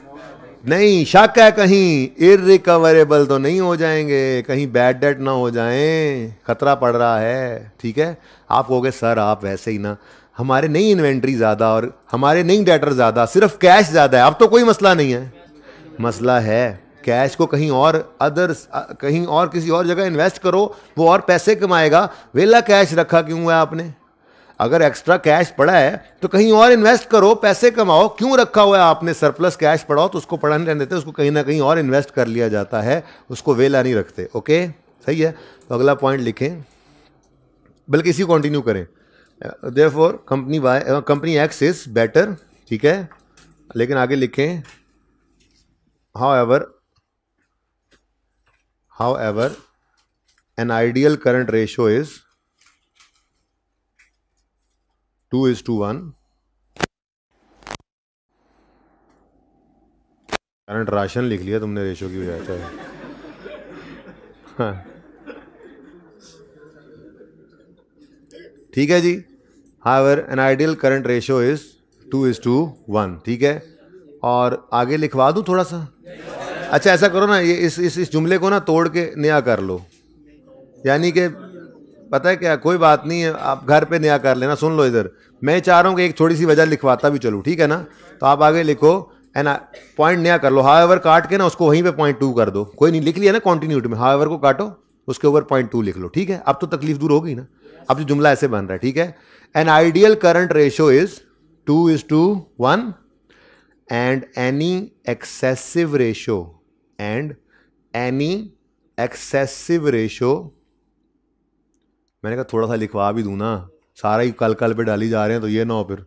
Speaker 1: नहीं शक है कहीं इरिकवरेबल तो नहीं हो जाएंगे कहीं बैड डेट ना हो जाए खतरा पड़ रहा है ठीक है आप कहोगे सर आप वैसे ही ना हमारे नहीं इन्वेंट्री ज़्यादा और हमारे नहीं डेटर ज़्यादा सिर्फ कैश ज़्यादा है अब तो कोई मसला नहीं है मसला है कैश को कहीं और अदर कहीं और किसी और जगह इन्वेस्ट करो वो और पैसे कमाएगा वेला कैश रखा क्यों है आपने अगर एक्स्ट्रा कैश पड़ा है तो कहीं और इन्वेस्ट करो पैसे कमाओ क्यों रखा हुआ है आपने सरप्लस कैश पड़ाओ तो उसको पढ़ा नहीं रहने देते उसको कहीं ना कहीं और इन्वेस्ट कर लिया जाता है उसको वेला नहीं रखते ओके सही है तो अगला पॉइंट लिखें बल्कि इसी कंटिन्यू करें therefore company by company X is better ठीक है लेकिन आगे लिखें however however an ideal current ratio is 2 is to 1 current ration लिख लिया तुमने रेशो की वजह से हाँ। ठीक है जी however an ideal current ratio is two is to one ठीक है और आगे लिखवा दूं थोड़ा सा अच्छा ऐसा करो ना ये इस इस, इस जुमले को ना तोड़ के नया कर लो यानी कि पता है क्या कोई बात नहीं है आप घर पे नया कर लेना सुन लो इधर मैं चाह रहा हूँ कि एक थोड़ी सी वजह लिखवाता भी चलूँ ठीक है ना तो आप आगे लिखो ना पॉइंट नया कर लो हाव काट के ना उसको वहीं पे पॉइंट टू कर दो कोई नहीं लिख लिया ना कॉन्टिन्यूटी में हाव एवर को काटो उसके ऊपर पॉइंट टू लिख लो ठीक है अब तो तकलीफ दूर होगी ना अब जो जुमला ऐसे बन रहा है ठीक है an ideal current ratio is two is to one and any excessive ratio and any excessive ratio मैंने कहा थोड़ा सा लिखवा भी दूँ ना सारा ही कल कल पे डाली जा रहे हैं तो ये ना हो फिर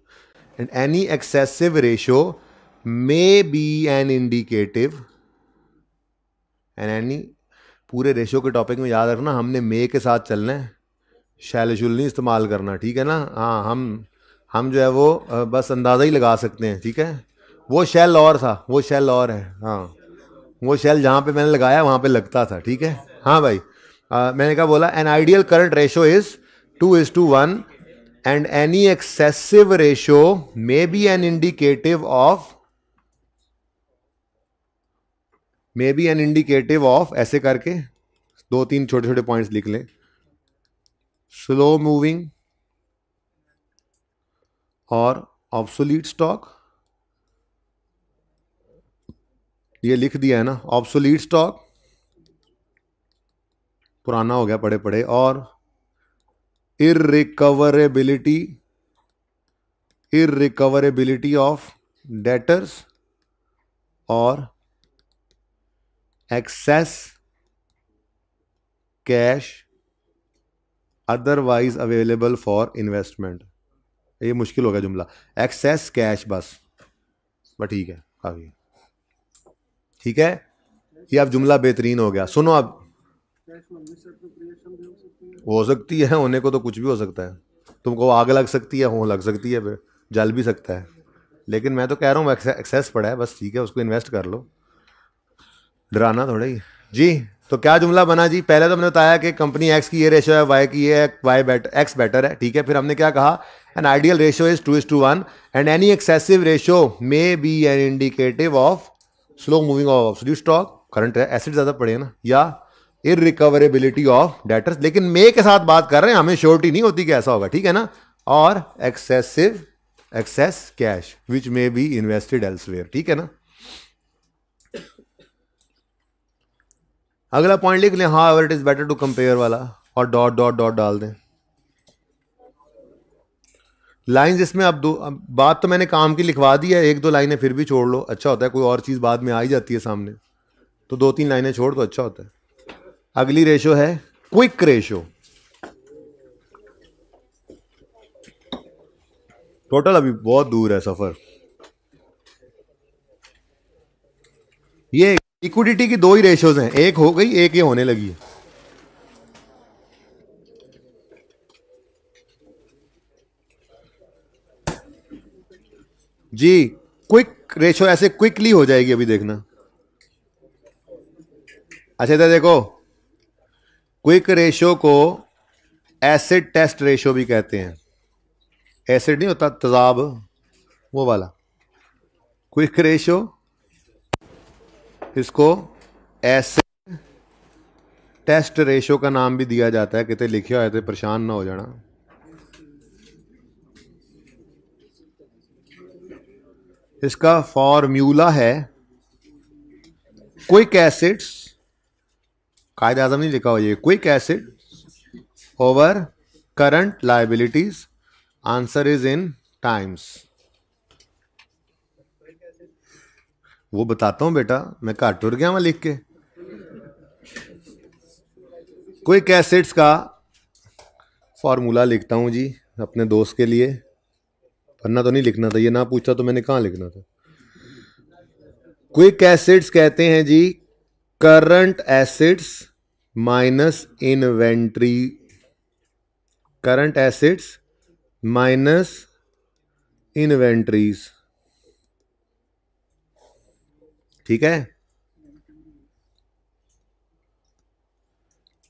Speaker 1: and any excessive ratio may be an indicative and any पूरे रेशो के टॉपिक में याद रखना हमने मे के साथ चलना है शैल शुल नहीं इस्तेमाल करना ठीक है ना हाँ हम हम जो है वो बस अंदाज़ा ही लगा सकते हैं ठीक है वो शैल और था वो शैल और है हाँ वो शैल जहाँ पे मैंने लगाया वहाँ पे लगता था ठीक है हाँ भाई Uh, मैंने क्या बोला an ideal current ratio is two is two one and any excessive ratio may be an indicative of may be an indicative of ऐसे करके दो तीन छोटे छोटे पॉइंट्स लिख लें स्लो मूविंग और ऑब्सोलीट स्टॉक ये लिख दिया है ना ऑब्सोलीट स्टॉक पुराना हो गया पड़े पड़े और इरिकवरेबिलिटी इरिकवरेबिलिटी ऑफ डेटर्स और excess cash otherwise available for investment ये मुश्किल होगा जुमला एक्सेस कैश बस बट ठीक है काफ़ी ठीक है ये अब जुमला बेहतरीन हो गया सुनो अब हो सकती है होने को तो कुछ भी हो सकता है तुमको आग लग सकती है हो लग सकती है फिर जल भी सकता है लेकिन मैं तो कह रहा हूँ एक्सेस पड़ा है बस ठीक है उसको इन्वेस्ट कर लो डराना थोड़ा ही जी तो क्या जुमला बना जी पहले तो हमने बताया कि कंपनी एक्स की ये रेशो है वाई की ये वाई बेटर एक्स बेटर है ठीक है फिर हमने क्या कहा an ideal ratio is two is to one and any excessive ratio may be an indicative of slow moving of stock current है एसिड ज़्यादा पड़े ना या इरिकवरेबिलिटी ऑफ डेटर्स लेकिन मे के साथ बात कर रहे हैं हमें श्योरिटी नहीं होती कि ऐसा होगा ठीक है ना और excessive excess cash which may be invested elsewhere ठीक है ना अगला पॉइंट लिख लें ever it is better to compare वाला और डॉट डॉट डॉट डाल दें लाइन इसमें अब दो अब बात तो मैंने काम की लिखवा दी है एक दो लाइनें फिर भी छोड़ लो अच्छा होता है कोई और चीज़ बाद में आ ही जाती है सामने तो दो तीन लाइनें छोड़ दो तो अच्छा होता है अगली रेशो है क्विक रेशो टोटल अभी बहुत दूर है सफर ये इक्विडिटी की दो ही रेशोज हैं एक हो गई एक ही होने लगी है जी क्विक रेशो ऐसे क्विकली हो जाएगी अभी देखना अच्छा तो देखो क्विक रेशो को एसिड टेस्ट रेशो भी कहते हैं एसिड नहीं होता तजाब वो वाला क्विक रेशो इसको एसिड टेस्ट रेशो का नाम भी दिया जाता है कितने लिखे हुए थे तो परेशान ना हो जाना इसका फॉर्म्यूला है क्विक एसिड्स कायद आजम नहीं लिखा हुआ ये quick assets over current liabilities answer is in times वो बताता हूँ बेटा मैं कहा टुर गया वहां लिख के क्विक एसिड्स का फॉर्मूला लिखता हूं जी अपने दोस्त के लिए वरना तो नहीं लिखना था ये ना पूछा तो मैंने कहाँ लिखना था क्विक एसिड्स कहते हैं जी current assets minus inventory current assets minus inventories ठीक है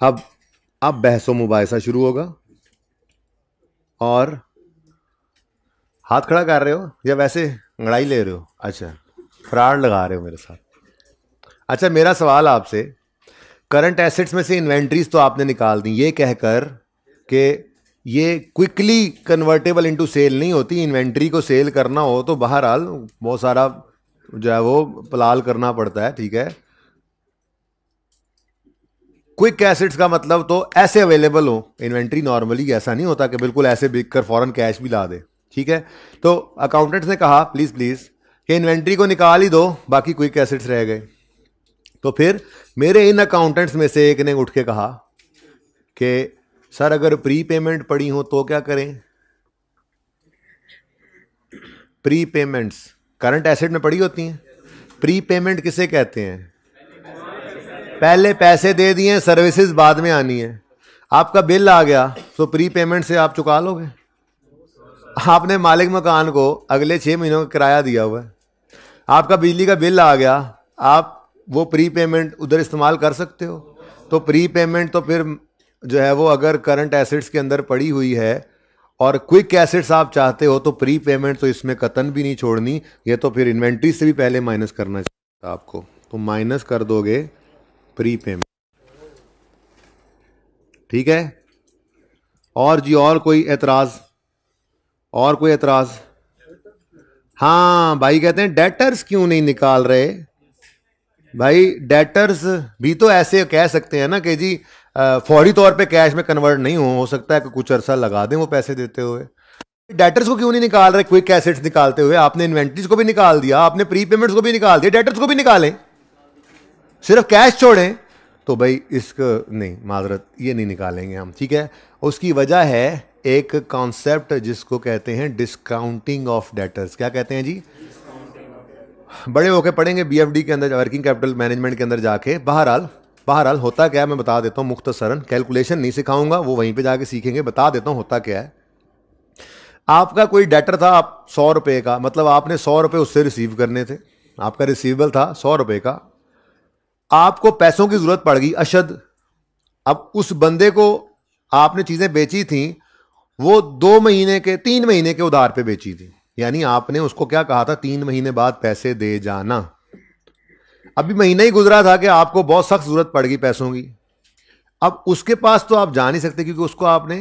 Speaker 1: अब अब बहसो मुबासा शुरू होगा और हाथ खड़ा कर रहे हो या वैसे लड़ाई ले रहे हो अच्छा फ्राड लगा रहे हो मेरे साथ अच्छा मेरा सवाल आपसे करंट एसेट्स में से इन्वेंट्रीज तो आपने निकाल दी ये कहकर कि ये क्विकली कन्वर्टेबल इनटू सेल नहीं होती इन्वेंट्री को सेल करना हो तो बहरहाल बहुत सारा जो है वो पलाल करना पड़ता है ठीक है क्विक एसेट्स का मतलब तो ऐसे अवेलेबल हो इन्वेंट्री नॉर्मली ऐसा नहीं होता कि बिल्कुल ऐसे बिक कर फॉरन कैश भी ला दे ठीक है तो अकाउंटेंट्स ने कहा प्लीज़ प्लीज़ कि इन्वेंट्री को निकाल ही दो बाकी क्विक एसेट्स रह गए तो फिर मेरे इन अकाउंटेंट्स में से एक ने उठ के कहा कि सर अगर प्री पेमेंट पड़ी हो तो क्या करें प्री पेमेंट्स करंट एसेट में पड़ी होती हैं प्री पेमेंट किसे कहते हैं पहले पैसे दे दिए सर्विसेज बाद में आनी है आपका बिल आ गया तो प्री पेमेंट से आप चुका लोगे आपने मालिक मकान को अगले छः महीनों का किराया दिया हुआ है आपका बिजली का बिल आ गया आप वो प्री पेमेंट उधर इस्तेमाल कर सकते हो तो प्री पेमेंट तो फिर जो है वो अगर करंट एसेट्स के अंदर पड़ी हुई है और क्विक एसेट्स आप चाहते हो तो प्री पेमेंट तो इसमें कतन भी नहीं छोड़नी ये तो फिर इन्वेंट्री से भी पहले माइनस करना चाहिए आपको तो माइनस कर दोगे प्री पेमेंट ठीक है और जी और कोई एतराज़ और कोई एतराज़ हाँ भाई कहते हैं डेटर्स क्यों नहीं निकाल रहे भाई डेटर्स भी तो ऐसे कह सकते हैं ना कि जी फौरी तौर पे कैश में कन्वर्ट नहीं हो हो सकता है कि कुछ अरसा लगा दें वो पैसे देते हुए डेटर्स को क्यों नहीं निकाल रहे क्विक एसेट्स निकालते हुए आपने इन्वेंट्रीज को भी निकाल दिया आपने प्री पेमेंट्स को भी निकाल दिया डेटर्स को भी निकालें सिर्फ कैश छोड़ें तो भाई इसको नहीं माजरत ये नहीं निकालेंगे हम ठीक है उसकी वजह है एक कॉन्सेप्ट जिसको कहते हैं डिस्काउंटिंग ऑफ डेटर्स क्या कहते हैं जी बड़े होके पढ़ेंगे बी के अंदर वर्किंग कैपिटल मैनेजमेंट के अंदर जाके बहरहाल बहरहाल होता क्या है मैं बता देता हूँ मुख्त सरन कैलकुलेशन नहीं सिखाऊंगा वो वहीं पे जाके सीखेंगे बता देता हूँ होता क्या है आपका कोई डेटर था आप सौ रुपये का मतलब आपने सौ रुपये उससे रिसीव करने थे आपका रिसीवेबल था सौ रुपये का आपको पैसों की ज़रूरत पड़ गई अशद अब उस बंदे को आपने चीज़ें बेची थी वो दो महीने के तीन महीने के उधार पे बेची थी यानी आपने उसको क्या कहा था तीन महीने बाद पैसे दे जाना अभी महीना ही गुजरा था कि आपको बहुत सख्त जरूरत पड़ गई पैसों की अब उसके पास तो आप जा नहीं सकते क्योंकि उसको आपने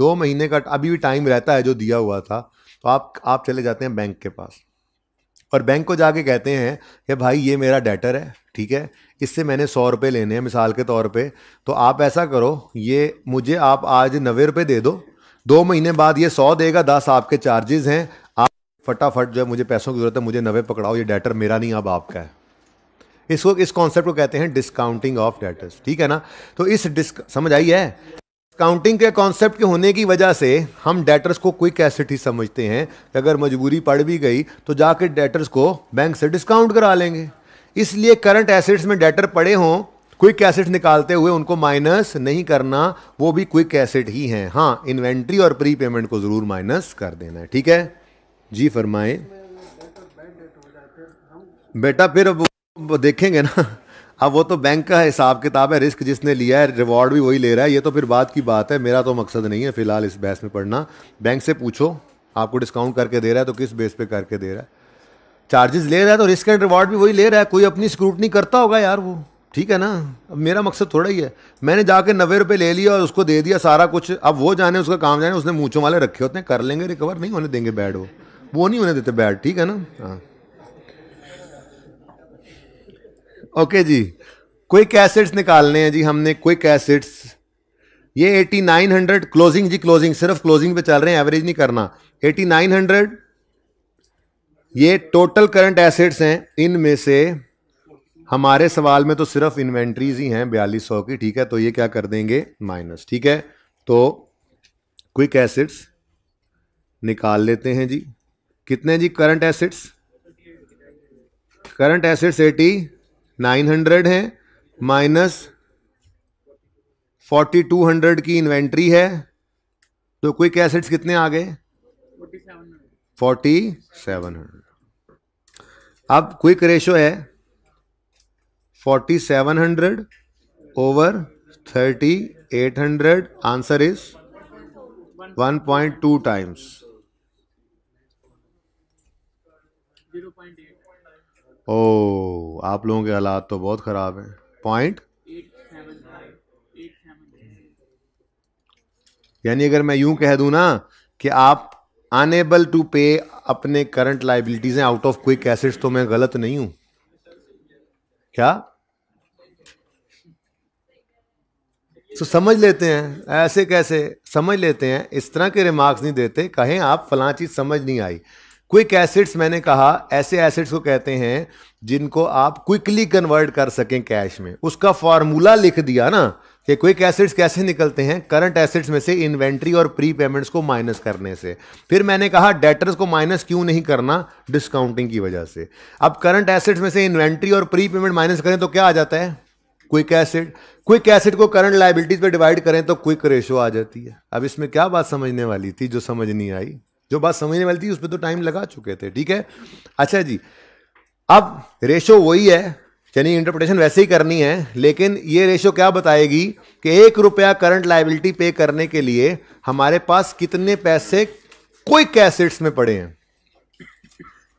Speaker 1: दो महीने का अभी भी टाइम रहता है जो दिया हुआ था तो आप आप चले जाते हैं बैंक के पास और बैंक को जाके कहते हैं कि भाई ये मेरा डेटर है ठीक है इससे मैंने सौ रुपये लेने हैं मिसाल के तौर पे तो आप ऐसा करो ये मुझे आप आज नबे रुपये दे दो दो महीने बाद ये सौ देगा दस आपके चार्जेस हैं आप फटाफट जो है मुझे पैसों की ज़रूरत है मुझे नवे पकड़ाओ ये डेटर मेरा नहीं अब आपका है इसको इस कॉन्सेप्ट को कहते हैं डिस्काउंटिंग ऑफ डेटर्स ठीक है ना तो इस डिस्क समझ आई है डिस्काउंटिंग के कॉन्सेप्ट के होने की वजह से हम डेटर्स को क्विक एसिड ही समझते हैं कि अगर मजबूरी पड़ भी गई तो जाके डेटर्स को बैंक से डिस्काउंट करा लेंगे इसलिए करंट एसिड्स में डेटर पड़े हों क्विक एसिड निकालते हुए उनको माइनस नहीं करना वो भी क्विक एसिड ही हैं हाँ इन्वेंट्री और प्री पेमेंट को ज़रूर माइनस कर देना है ठीक है जी फरमाए बेटा फिर अब देखेंगे ना अब वो तो बैंक का हिसाब किताब है रिस्क जिसने लिया है रिवॉर्ड भी वही ले रहा है ये तो फिर बात की बात है मेरा तो मकसद नहीं है फिलहाल इस बहस में पढ़ना बैंक से पूछो आपको डिस्काउंट करके दे रहा है तो किस बेस पे करके दे रहा है चार्जेस ले रहा है तो रिस्क एंड रिवॉर्ड भी वही ले रहा है कोई अपनी स्क्रूटनी करता होगा यार वो ठीक है ना अब मेरा मकसद थोड़ा ही है मैंने जाके नब्बे रुपये ले लिया और उसको दे दिया सारा कुछ अब वो जाने उसका काम जाने उसने मूँछों वाले रखे होते हैं कर लेंगे रिकवर नहीं होने देंगे बैड वो वो नहीं होने देते बैड ठीक है ना हाँ ओके जी क्विक एसिड्स निकालने हैं जी हमने क्विक एसिड्स ये 8900 क्लोजिंग जी क्लोजिंग सिर्फ क्लोजिंग पे चल रहे हैं एवरेज नहीं करना 8900 ये टोटल करंट एसेट्स हैं इनमें से हमारे सवाल में तो सिर्फ इन्वेंट्रीज ही हैं बयालीस सौ की ठीक है तो ये क्या कर देंगे माइनस ठीक है तो क्विक एसिड्स निकाल लेते हैं जी कितने जी current assets current assets eighty nine hundred है माइनस फोर्टी टू हंड्रेड की इन्वेंट्री है तो क्विक एसिड्स कितने आ गए फोर्टी सेवन हंड्रेड अब क्विक रेशो है forty seven hundred over thirty eight hundred answer is one point two times ओ आप लोगों के हालात तो बहुत ख़राब है पॉइंट यानी अगर मैं यूं कह दू ना कि आप अनएबल टू पे अपने करंट लाइबिलिटीज हैं आउट ऑफ क्विक एसेट्स तो मैं गलत नहीं हूं क्या तो समझ लेते हैं ऐसे कैसे समझ लेते हैं इस तरह के रिमार्क्स नहीं देते कहें आप फलां चीज़ समझ नहीं आई क्विक एसिड्स मैंने कहा ऐसे एसिड्स को कहते हैं जिनको आप क्विकली कन्वर्ट कर सकें कैश में उसका फॉर्मूला लिख दिया ना कि क्विक एसिड्स कैसे निकलते हैं करंट एसिड्स में से इन्वेंट्री और प्री पेमेंट्स को माइनस करने से फिर मैंने कहा डेटर्स को माइनस क्यों नहीं करना डिस्काउंटिंग की वजह से अब करंट एसिड्स में से इन्वेंट्री और प्री पेमेंट माइनस करें तो क्या आ जाता है क्विक एसिड क्विक एसिड को करंट लाइबिलिटीज पे डिवाइड करें तो क्विक रेशो आ जाती है अब इसमें क्या बात समझने वाली थी जो समझ नहीं आई जो बात समझने वाली थी उसमें तो टाइम लगा चुके थे ठीक है अच्छा जी अब रेशो वही है यानी इंटरप्रिटेशन वैसे ही करनी है लेकिन ये रेशो क्या बताएगी कि एक रुपया करंट लाइबिलिटी पे करने के लिए हमारे पास कितने पैसे क्विक एसिड्स में पड़े हैं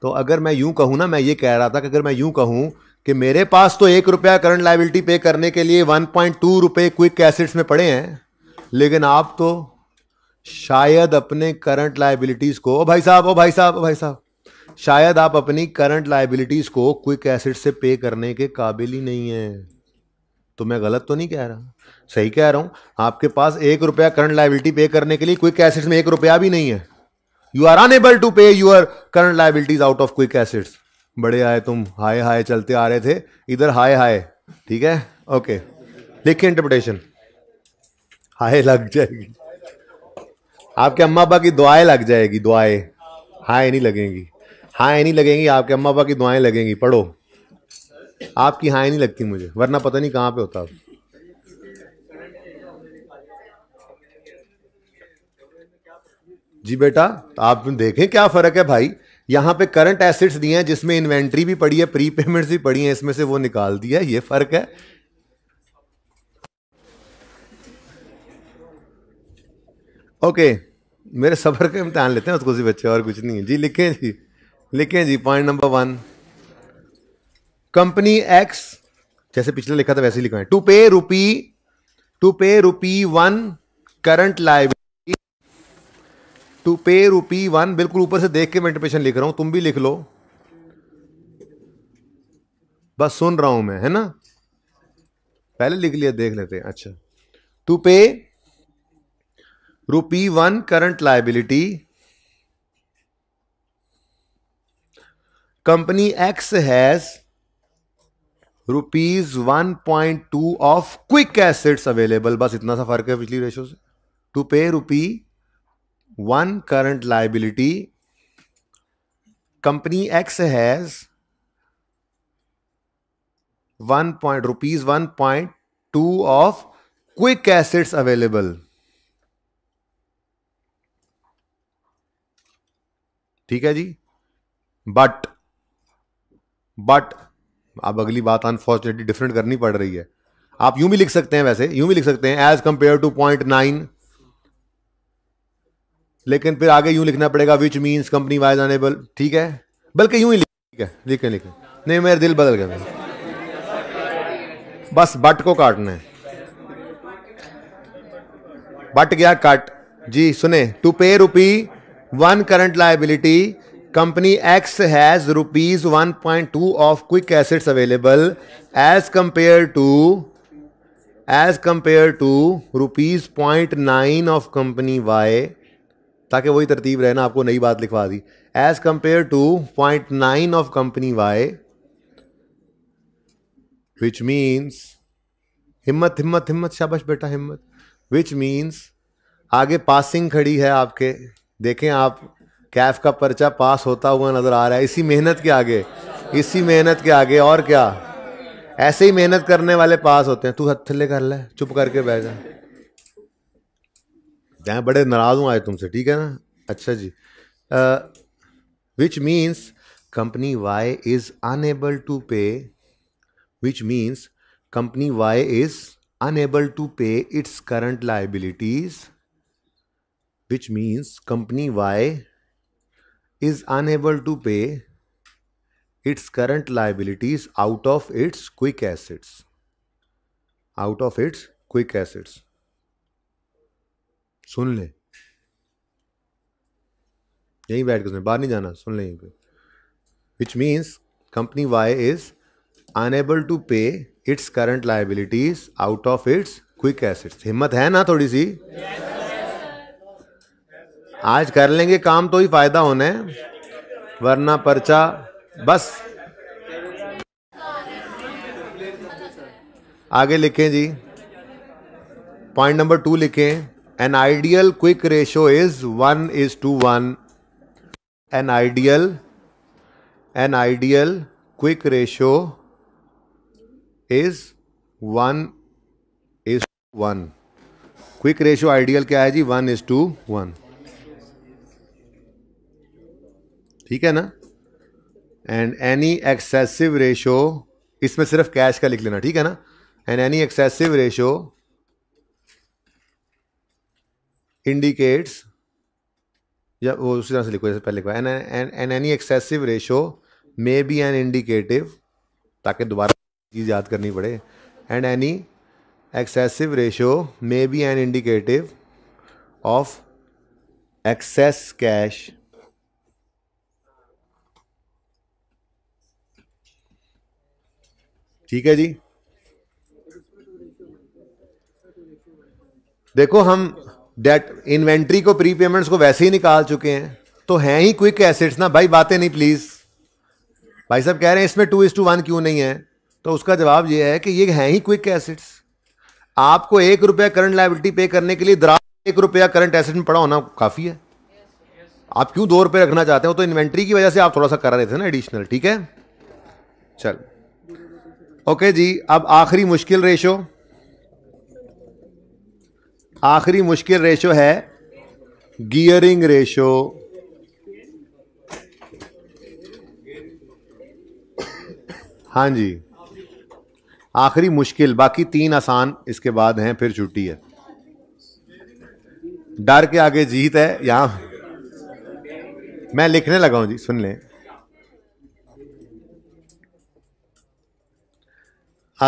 Speaker 1: तो अगर मैं यूं कहूं ना मैं ये कह रहा था कि अगर मैं यूं कहूं कि मेरे पास तो एक रुपया करंट लाइबिलिटी पे करने के लिए वन पॉइंट टू रुपये क्विक कैसेट्स में पड़े हैं लेकिन आप तो शायद अपने करंट लाइबिलिटीज़ को ओ भाई साहब ओ भाई साहब ओ भाई साहब शायद आप अपनी करंट लाइबिलिटीज़ को क्विक एसेट से पे करने के काबिल ही नहीं है तो मैं गलत तो नहीं कह रहा सही कह रहा हूं आपके पास एक रुपया करंट लाइबिलिटी पे करने के लिए क्विक एसेट्स में एक रुपया भी नहीं है you are unable to pay your current liabilities out of quick assets बड़े आए तुम हाय हाय चलते आ रहे थे इधर हाय हाय ठीक है ओके देखिए इंटरप्रिटेशन हाय लग जाएगी आपके अम्मा अब्बा की दुआएं लग जाएगी दुआएं हाय नहीं लगेंगी हाय नहीं लगेंगी आपके अम्मा अब्बा की दुआएं लगेंगी पढ़ो आपकी हाय नहीं लगती मुझे वरना पता नहीं कहाँ पे होता आप जी बेटा आप देखें क्या फ़र्क है भाई यहाँ पे करंट एसेट्स दिए हैं जिसमें इन्वेंट्री भी पड़ी है प्री पेमेंट्स भी पड़ी है इसमें से वो निकाल दिया ये फर्क है ओके okay, मेरे सफर का इम्तहान लेते हैं उसको जी बच्चे अच्छा और कुछ नहीं है जी लिखे जी लिखे जी point number one company X जैसे पिछले लिखा था वैसे ही लिखा है to pay rupee to pay rupee one current live to pay rupee one बिल्कुल ऊपर से देख के मैं इंटरप्रेशन लिख रहा हूं तुम भी लिख लो बस सुन रहा हूं मैं है ना पहले लिख लिया देख लेते हैं अच्छा to pay rupee one current liability company X has rupees one point two of quick assets available बस इतना सा फर्क है पिछली रेशो से to pay rupee one current liability company X has one point rupees one point two of quick assets available ठीक है जी but but अब अगली बात अनफॉर्चुनेटली डिफरेंट करनी पड़ रही है आप यूं भी लिख सकते हैं वैसे यूं भी लिख सकते हैं as compare to point nine लेकिन फिर आगे यूं लिखना पड़ेगा which means company Y's unable ठीक है बल्कि यूं ही ठीक है लिखें लिखें नहीं मेरा दिल बदल गया बस बट को काटना है बट गया कट जी सुने to pay rupee one current liability company X has rupees one point two of quick assets available as compare to as compare to rupees point nine of company Y ताकि वही तरतीब रहना आपको नई बात लिखवा दी as compare to point nine of company Y which means हिम्मत हिम्मत हिम्मत शाबाश बेटा हिम्मत विच मीन्स आगे पासिंग खड़ी है आपके देखें आप कैफ का पर्चा पास होता हुआ नज़र आ रहा है इसी मेहनत के आगे इसी मेहनत के आगे और क्या ऐसे ही मेहनत करने वाले पास होते हैं तू हथले कर ले चुप करके बैठ जा मैं बड़े नाराज हूँ आज तुमसे ठीक है ना अच्छा जी which means company Y is unable to pay which means company Y is unable to pay its current liabilities which means company Y is unable to pay its current liabilities out of its quick assets out of its quick assets सुन ले यहीं बैठ के बाहर नहीं जाना सुन ले यहीं पे which means company Y is unable to pay its current liabilities out of its quick assets हिम्मत है ना थोड़ी सी आज कर लेंगे काम तो ही फायदा होना है वरना पर्चा बस आगे लिखें जी पॉइंट नंबर टू लिखें an ideal quick ratio is one is to one an ideal an ideal quick ratio is one is one quick ratio ideal क्या है जी वन इज टू वन ठीक है ना एंड एनी एक्सेसिव रेशो इसमें सिर्फ cash का लिख लेना ठीक है ना and any excessive ratio indicates या वो उसी तरह से लिखो जैसे पहले an an an any excessive ratio may be an indicative ताकि दोबारा चीज़ याद करनी पड़े and any excessive ratio may be an indicative of excess cash ठीक है जी देखो हम डेट इन्वेंट्री को प्री पेमेंट्स को वैसे ही निकाल चुके हैं तो हैं ही क्विक एसेट्स ना भाई बातें नहीं प्लीज़ भाई साहब कह रहे हैं इसमें टू इज टू वन क्यों नहीं है तो उसका जवाब यह है कि ये हैं ही क्विक एसेट्स आपको एक रुपया करंट लाइबिलिटी पे करने के लिए द्रा एक रुपया करंट एसेट में पड़ा होना काफ़ी है आप क्यों दो रुपये रखना चाहते हो तो इन्वेंट्री की वजह से आप थोड़ा सा करा रहे थे ना एडिशनल ठीक है चल ओके जी अब आखिरी मुश्किल रेशो आखिरी मुश्किल रेशो है गियरिंग रेशो हाँ जी आखिरी मुश्किल बाकी तीन आसान इसके बाद हैं फिर छुट्टी है डर के आगे जीत है यहां मैं लिखने लगा हूं जी सुन लें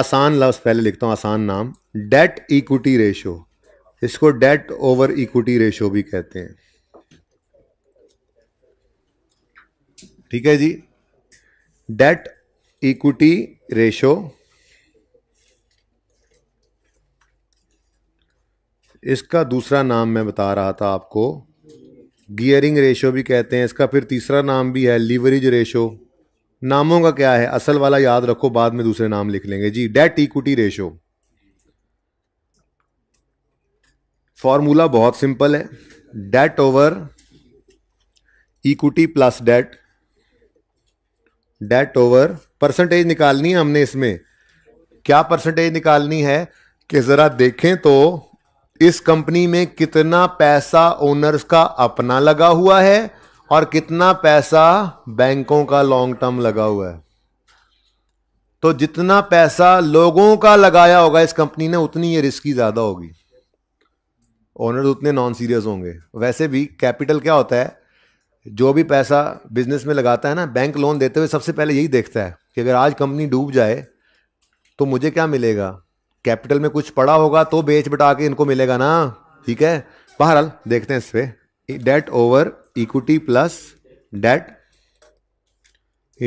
Speaker 1: आसान लफ्ज पहले लिखता हूं आसान नाम डेट इक्विटी रेशो इसको डेट ओवर इक्विटी रेशो भी कहते हैं ठीक है जी डेट इक्विटी रेशो इसका दूसरा नाम मैं बता रहा था आपको गियरिंग रेशो भी कहते हैं इसका फिर तीसरा नाम भी है लीवरेज रेशो नामों का क्या है असल वाला याद रखो बाद में दूसरे नाम लिख लेंगे जी डेट इक्विटी रेशो फॉर्मूला बहुत सिंपल है debt over equity plus debt debt over percentage निकालनी है हमने इसमें क्या परसेंटेज निकालनी है कि ज़रा देखें तो इस कंपनी में कितना पैसा ओनर्स का अपना लगा हुआ है और कितना पैसा बैंकों का लॉन्ग टर्म लगा हुआ है तो जितना पैसा लोगों का लगाया होगा इस कंपनी ने उतनी ये रिस्की ज़्यादा होगी ओनर्स उतने नॉन सीरियस होंगे वैसे भी कैपिटल क्या होता है जो भी पैसा बिजनेस में लगाता है ना बैंक लोन देते हुए सबसे पहले यही देखता है कि अगर आज कंपनी डूब जाए तो मुझे क्या मिलेगा कैपिटल में कुछ पड़ा होगा तो बेच बटा के इनको मिलेगा ना ठीक है बहरहाल देखते हैं इस पर debt over equity plus debt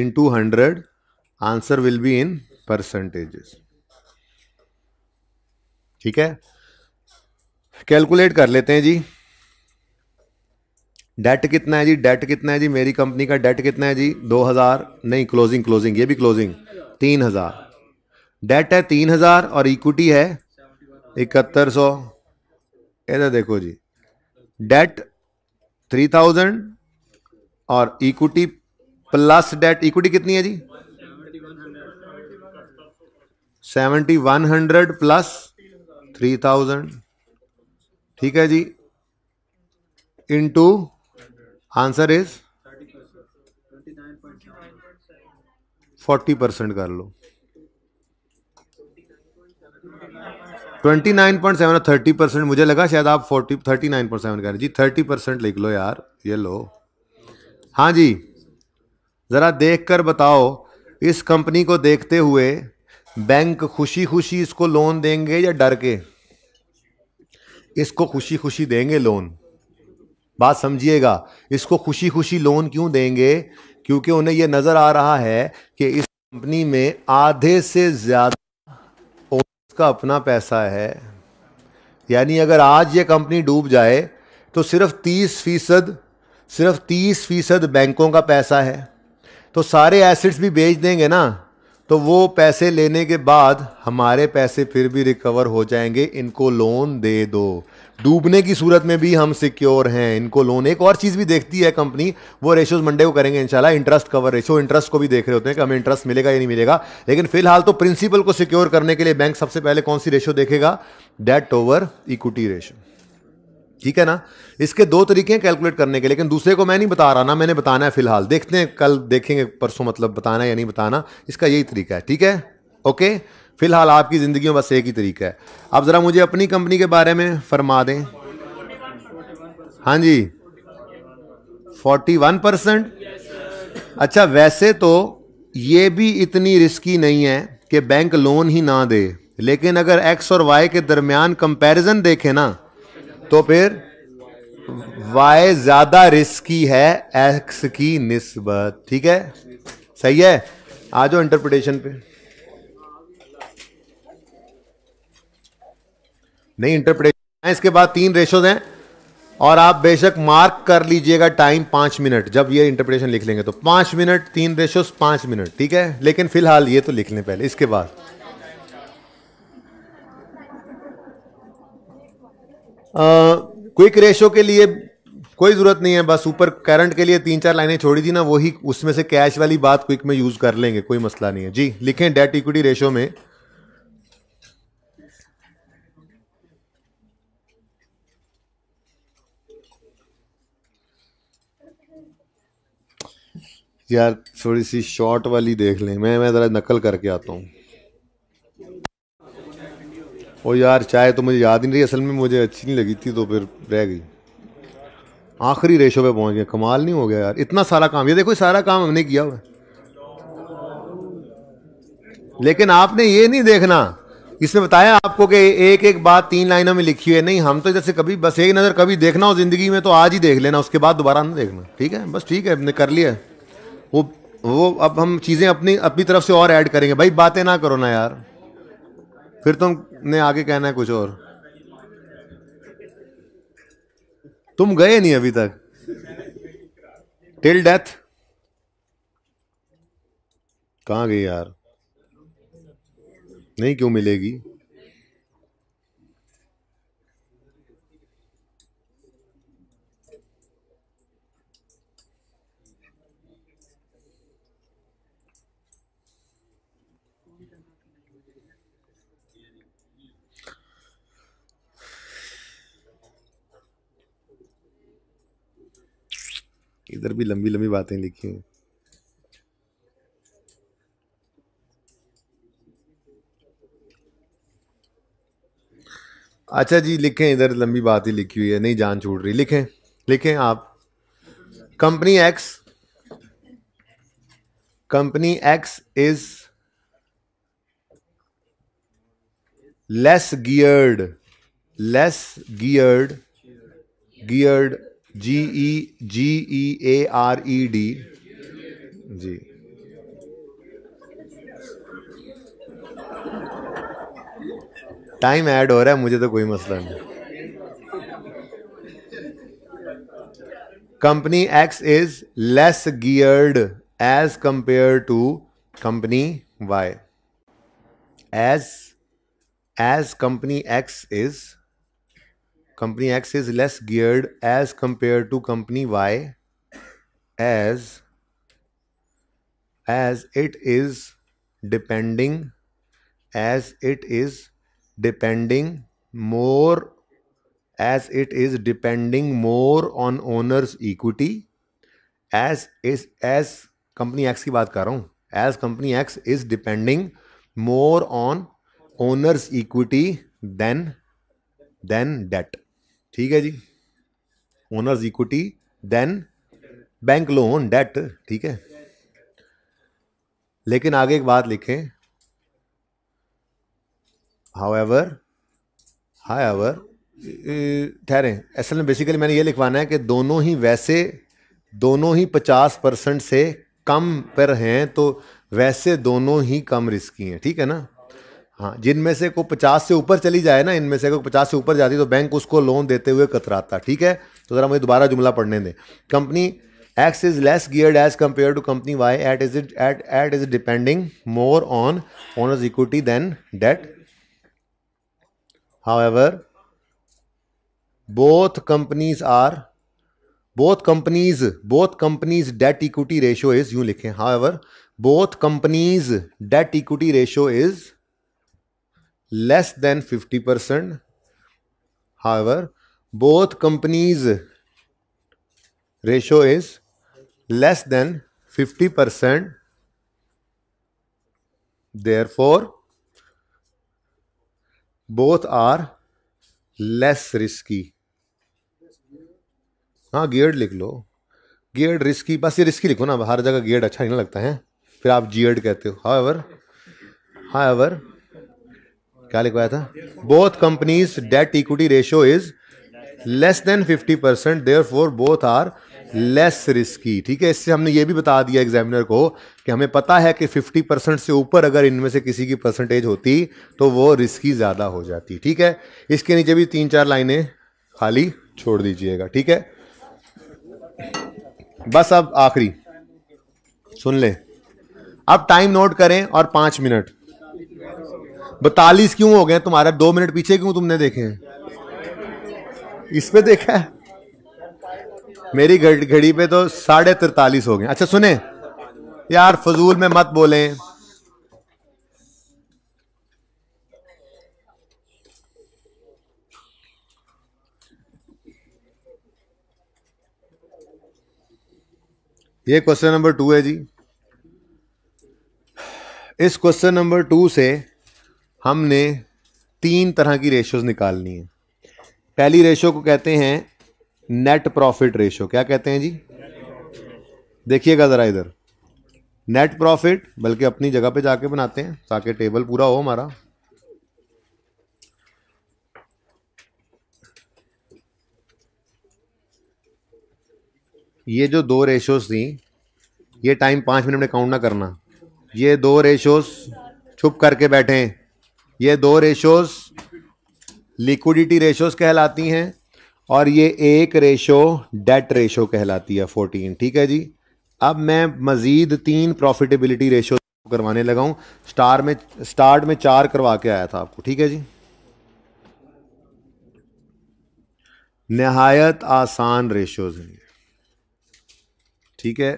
Speaker 1: into hundred answer will be in percentages ठीक है कैलकुलेट कर लेते हैं जी डेट कितना है जी डेट कितना है जी मेरी कंपनी का डेट कितना है जी दो हज़ार नहीं क्लोजिंग क्लोजिंग ये भी क्लोजिंग तीन हज़ार डेट है तीन हज़ार और इक्विटी है इकहत्तर सौ इधर देखो जी डेट थ्री थाउजेंड और इक्विटी प्लस डेट इक्विटी कितनी है जी seventy one hundred plus three thousand ठीक है जी into answer is forty percent कर लो twenty nine point seven thirty percent मुझे लगा शायद आप forty thirty nine point seven कर जी थर्टी परसेंट लिख लो यार ये लो हाँ जी ज़रा देख कर बताओ इस कंपनी को देखते हुए बैंक खुशी खुशी इसको लोन देंगे या डर के इसको खुशी खुशी देंगे लोन बात समझिएगा इसको खुशी खुशी लोन क्यों देंगे क्योंकि उन्हें यह नज़र आ रहा है कि इस कंपनी में आधे से ज़्यादा का अपना पैसा है यानी अगर आज ये कंपनी डूब जाए तो सिर्फ तीस फीसद सिर्फ तीस फीसद बैंकों का पैसा है तो सारे एसेट्स भी बेच देंगे ना तो वो पैसे लेने के बाद हमारे पैसे फिर भी रिकवर हो जाएंगे इनको लोन दे दो डूबने की सूरत में भी हम सिक्योर हैं इनको लोन एक और चीज़ भी देखती है कंपनी वो रेशियोज मंडे को करेंगे इंशाल्लाह इंटरेस्ट कवर रेशियो इंटरेस्ट को भी देख रहे होते हैं कि हमें इंटरेस्ट मिलेगा या नहीं मिलेगा लेकिन फिलहाल तो प्रिंसिपल को सिक्योर करने के लिए बैंक सबसे पहले कौन सी रेशियो देखेगा डेट ओवर इक्विटी रेशियो ठीक है ना इसके दो तरीके हैं कैलकुलेट करने के लेकिन दूसरे को मैं नहीं बता रहा ना मैंने बताना है फिलहाल देखते हैं कल देखेंगे परसों मतलब बताना या नहीं बताना इसका यही तरीका है ठीक है ओके फिलहाल आपकी ज़िंदगी में बस एक ही तरीका है आप ज़रा मुझे अपनी कंपनी के बारे में फरमा दें हाँ जी फोर्टी वन परसेंट अच्छा वैसे तो ये भी इतनी रिस्की नहीं है कि बैंक लोन ही ना दे लेकिन अगर एक्स और वाई के दरमियान कंपैरिजन देखें ना तो फिर वाई ज्यादा रिस्की है एक्स की निस्बत ठीक है सही है आ जाओ इंटरप्रिटेशन पे नहीं इंटरप्रिटेशन हाँ, इसके बाद तीन रेशोज हैं और आप बेशक मार्क कर लीजिएगा टाइम पांच मिनट जब ये इंटरप्रिटेशन लिख लेंगे तो पांच मिनट तीन रेशोज पांच मिनट ठीक है लेकिन फिलहाल ये तो लिख लें पहले इसके बाद क्विक रेशो के लिए कोई ज़रूरत नहीं है बस ऊपर करंट के लिए तीन चार लाइनें छोड़ी थी ना वही उसमें से कैश वाली बात क्विक में यूज़ कर लेंगे कोई मसला नहीं है जी लिखें डेट इक्विटी रेशो में यार थोड़ी सी शॉर्ट वाली देख लें मैं मैं ज़रा नकल करके आता हूँ ओ यार चाय तो मुझे याद ही नहीं रही असल में मुझे अच्छी नहीं लगी थी तो फिर रह गई आखिरी रेशो पे पहुंच गए कमाल नहीं हो गया यार इतना सारा काम ये देखो ये सारा काम हमने किया हुआ लेकिन आपने ये नहीं देखना इसने बताया आपको कि एक एक बात तीन लाइनों में लिखी है नहीं हम तो जैसे कभी बस एक नज़र कभी देखना हो ज़िंदगी में तो आज ही देख लेना उसके बाद दोबारा ना देखना ठीक है बस ठीक है हमने कर लिया वो वो अब हम चीज़ें अपनी अपनी तरफ से और ऐड करेंगे भाई बातें ना करो ना यार फिर तुम तो ने आगे कहना है कुछ और तुम गए नहीं अभी तक टिल डेथ कहाँ गई यार नहीं क्यों मिलेगी इधर भी लंबी लंबी बातें लिखी हैं अच्छा जी लिखें इधर लंबी बात ही लिखी हुई है नहीं जान छूट रही लिखें लिखें आप company X company X is less geared less geared geared E e e G E G E A R E D ji time add हो रहा है मुझे तो कोई मसला नहीं company X is less geared as compare to company Y as as company X is company X is less geared as compared to company Y as as it is depending as it is depending more as it is depending more on owner's equity as is as company X की बात कर रहा हूँ as company X is depending more on owner's equity than than debt ठीक है जी owners equity than bank loan debt ठीक है लेकिन आगे एक बात लिखें हाउएवर एवर ठहरें असल में बेसिकली मैंने ये लिखवाना है कि दोनों ही वैसे दोनों ही पचास परसेंट से कम पर हैं तो वैसे दोनों ही कम रिस्की हैं ठीक है ना हाँ जिनमें से कोई पचास से ऊपर चली जाए ना इनमें से अगर पचास से ऊपर जाती तो बैंक उसको लोन देते हुए कतराता ठीक है तो ज़रा मुझे दोबारा जुमला पढ़ने दें company X is less geared as compare to company Y at is it at at is depending more on owners equity than debt how both companies are both companies both companies debt equity ratio is you लिखे लिखें ever both companies debt equity ratio is less than 50%. However, both companies ratio is less than 50%. Therefore, both are less risky. हाँ geared लिख लो geared risky बस ये risky लिखो ना हर जगह गियर्ड अच्छा नहीं लगता है फिर आप जियर्ड कहते हो हाउ एवर हाउ एवर क्या लिखवाया था both companies debt equity ratio is less than 50 percent therefore both are less risky ठीक है इससे हमने ये भी बता दिया एग्जामिनर को कि हमें पता है कि 50 परसेंट से ऊपर अगर इनमें से किसी की परसेंटेज होती तो वो रिस्की ज़्यादा हो जाती ठीक है इसके नीचे भी तीन चार लाइनें खाली छोड़ दीजिएगा ठीक है बस अब आखिरी सुन ले अब टाइम नोट करें और पाँच मिनट बतालीस क्यों हो गए तुम्हारे दो मिनट पीछे क्यों तुमने देखे इस पे देखा है मेरी घड़ी पे तो साढ़े तिरतालीस हो गए अच्छा सुने यार फजूल में मत बोले ये क्वेश्चन नंबर टू है जी इस क्वेश्चन नंबर टू से हमने तीन तरह की रेशोज निकालनी है पहली रेशो को कहते हैं नेट प्रॉफिट रेशो क्या कहते हैं जी देखिएगा ज़रा इधर नेट प्रॉफिट बल्कि अपनी जगह पे जाके बनाते हैं ताकि टेबल पूरा हो हमारा ये जो दो रेशोज थी ये टाइम पाँच मिनट में काउंट ना करना ये दो रेशोज छुप करके बैठे हैं ये दो रेशोस लिक्विडिटी रेशोस कहलाती हैं और ये एक रेशो डेट रेशो कहलाती है फोर्टीन ठीक है जी अब मैं मज़ीद तीन प्रॉफिटेबिलिटी रेशो करवाने लगा हूँ स्टार में स्टार्ट में चार करवा के आया था आपको ठीक है जी नहायत आसान रेशोज हैं ठीक है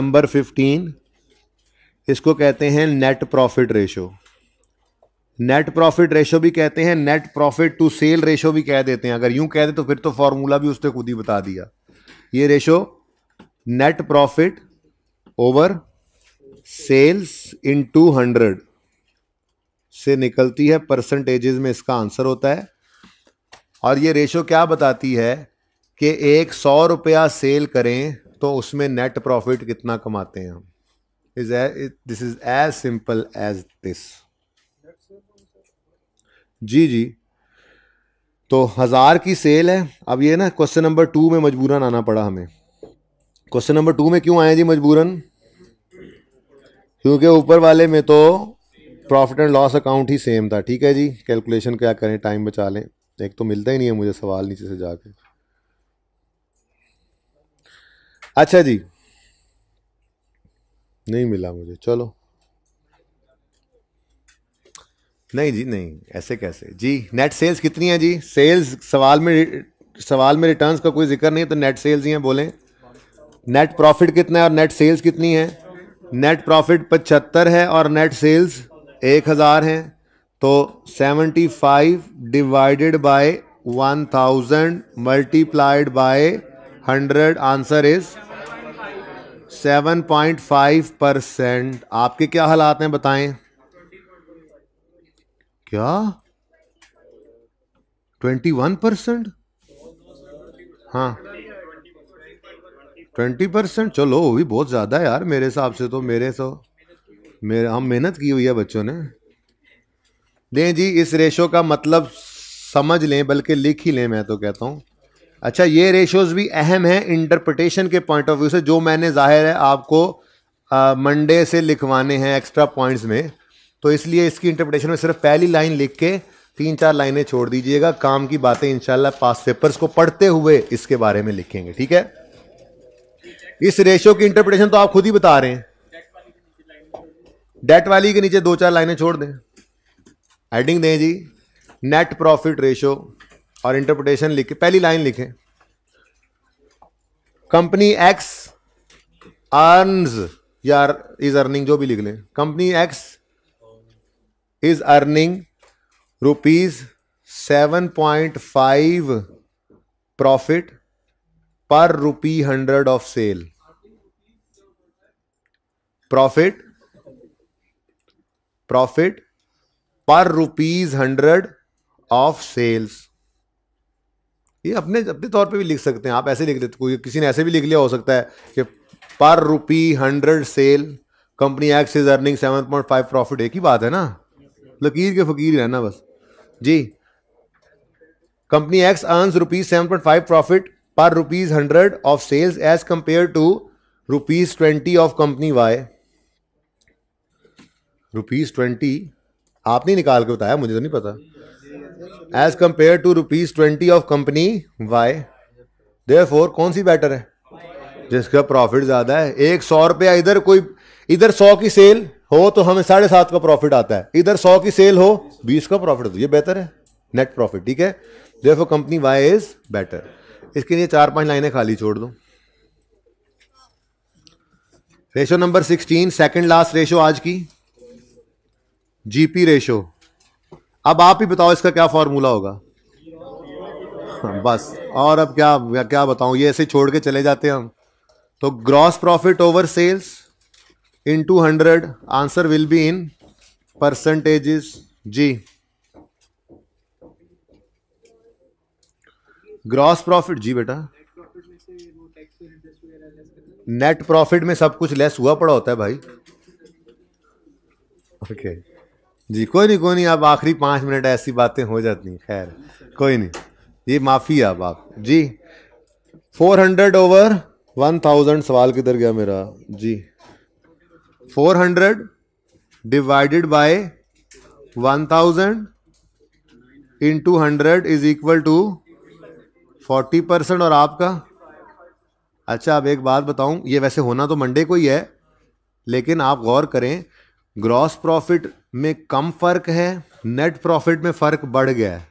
Speaker 1: नंबर फिफ्टीन इसको कहते हैं net profit ratio net profit ratio भी कहते हैं net profit to sale ratio भी कह देते हैं अगर यूं कह दे तो फिर तो फॉर्मूला भी उसने खुद ही बता दिया ये ratio net profit over sales into hundred से निकलती है परसेंटेजेस में इसका आंसर होता है और ये रेशो क्या बताती है कि एक सौ रुपया सेल करें तो उसमें नेट प्रॉफिट कितना कमाते हैं हम is a, it, this is as simple as this जी जी तो हज़ार की सेल है अब ये ना क्वेश्चन नंबर टू में मजबूरन आना पड़ा हमें क्वेश्चन नंबर टू में क्यों आए जी मजबूरन क्योंकि ऊपर वाले में तो प्रॉफिट एंड लॉस अकाउंट ही सेम था ठीक है जी कैलकुलेशन क्या करें टाइम बचा लें एक तो मिलता ही नहीं है मुझे सवाल नीचे से जाके अच्छा जी नहीं मिला मुझे चलो नहीं जी नहीं ऐसे कैसे जी नेट सेल्स कितनी है जी सेल्स सवाल में सवाल में रिटर्न्स का कोई जिक्र नहीं है तो नेट सेल्स ही हैं बोलें नेट प्रॉफिट कितना है और नेट सेल्स कितनी है नेट प्रॉफिट पचहत्तर है और नेट सेल्स एक हज़ार हैं तो seventy five divided by one thousand multiplied by hundred answer is seven point five percent आपके क्या हालात हैं बताएं क्या ट्वेंटी वन परसेंट हाँ ट्वेंटी परसेंट चलो वो भी बहुत ज़्यादा है यार मेरे हिसाब से तो मेरे तो मेरे हम मेहनत की हुई है बच्चों ने दें जी इस रेशो का मतलब समझ लें बल्कि लिख ही लें मैं तो कहता हूँ अच्छा ये रेशोज़ भी अहम हैं इंटरप्रटेशन के पॉइंट ऑफ व्यू से जो मैंने जाहिर है आपको मंडे से लिखवाने हैं एक्स्ट्रा पॉइंट्स में तो इसलिए इसकी इंटरप्रटेशन में सिर्फ पहली लाइन लिख के तीन चार लाइनें छोड़ दीजिएगा काम की बातें इंशाल्लाह पास पेपर्स को पढ़ते हुए इसके बारे में लिखेंगे ठीक है इस रेशियो की इंटरप्रिटेशन तो आप खुद ही बता रहे हैं डेट वाली के नीचे दो चार लाइनें छोड़ दें एडिंग दें जी नेट प्रॉफिट रेशियो और इंटरप्रिटेशन लिखे पहली लाइन लिखे कंपनी एक्स अर्नज या इज अर्निंग जो भी लिख लें company X is earning rupees seven point five profit per rupee hundred of sale profit profit per rupees hundred of sales ये अपने अपने तौर पे भी लिख सकते हैं आप ऐसे लिख देते कोई किसी ने ऐसे भी लिख लिया हो सकता है कि per rupee hundred sale company X is earning seven point five profit एक ही बात है ना लकीर के फकीर रहना बस जी company X earn rupees seven point five profit per rupees hundred of sales as compared to rupees twenty of company Y rupees twenty आपने निकाल के बताया मुझे तो नहीं पता as compared to rupees twenty of company Y there कौन सी बेटर है जिसका प्रॉफिट ज्यादा है एक सौ रुपया इधर कोई इधर सौ की सेल हो तो हमें साढ़े सात का प्रॉफिट आता है इधर सौ की सेल हो बीस का प्रॉफिट ये बेहतर है नेट प्रॉफिट ठीक है for company Y is better इसके लिए चार पांच लाइनें खाली छोड़ दो ratio number sixteen second last ratio आज की जीपी रेशो अब आप ही बताओ इसका क्या फॉर्मूला होगा हाँ, बस और अब क्या क्या बताऊं ये ऐसे छोड़ के चले जाते हैं हम तो gross profit over sales into hundred answer will be in percentages ji gross profit जी बेटा नेट प्रॉफिट में सब कुछ लेस हुआ पड़ा होता है भाई ओके okay. जी कोई नहीं कोई नहीं अब आखिरी पाँच मिनट ऐसी बातें हो जाती हैं खैर कोई नहीं ये माफ़ी अब आप जी four hundred over one thousand सवाल किधर गया मेरा जी four hundred divided by one thousand into hundred is equal to forty percent और आपका अच्छा अब एक बात बताऊं ये वैसे होना तो मंडे को ही है लेकिन आप गौर करें ग्रॉस प्रॉफिट में कम फर्क है नेट प्रॉफिट में फर्क बढ़ गया है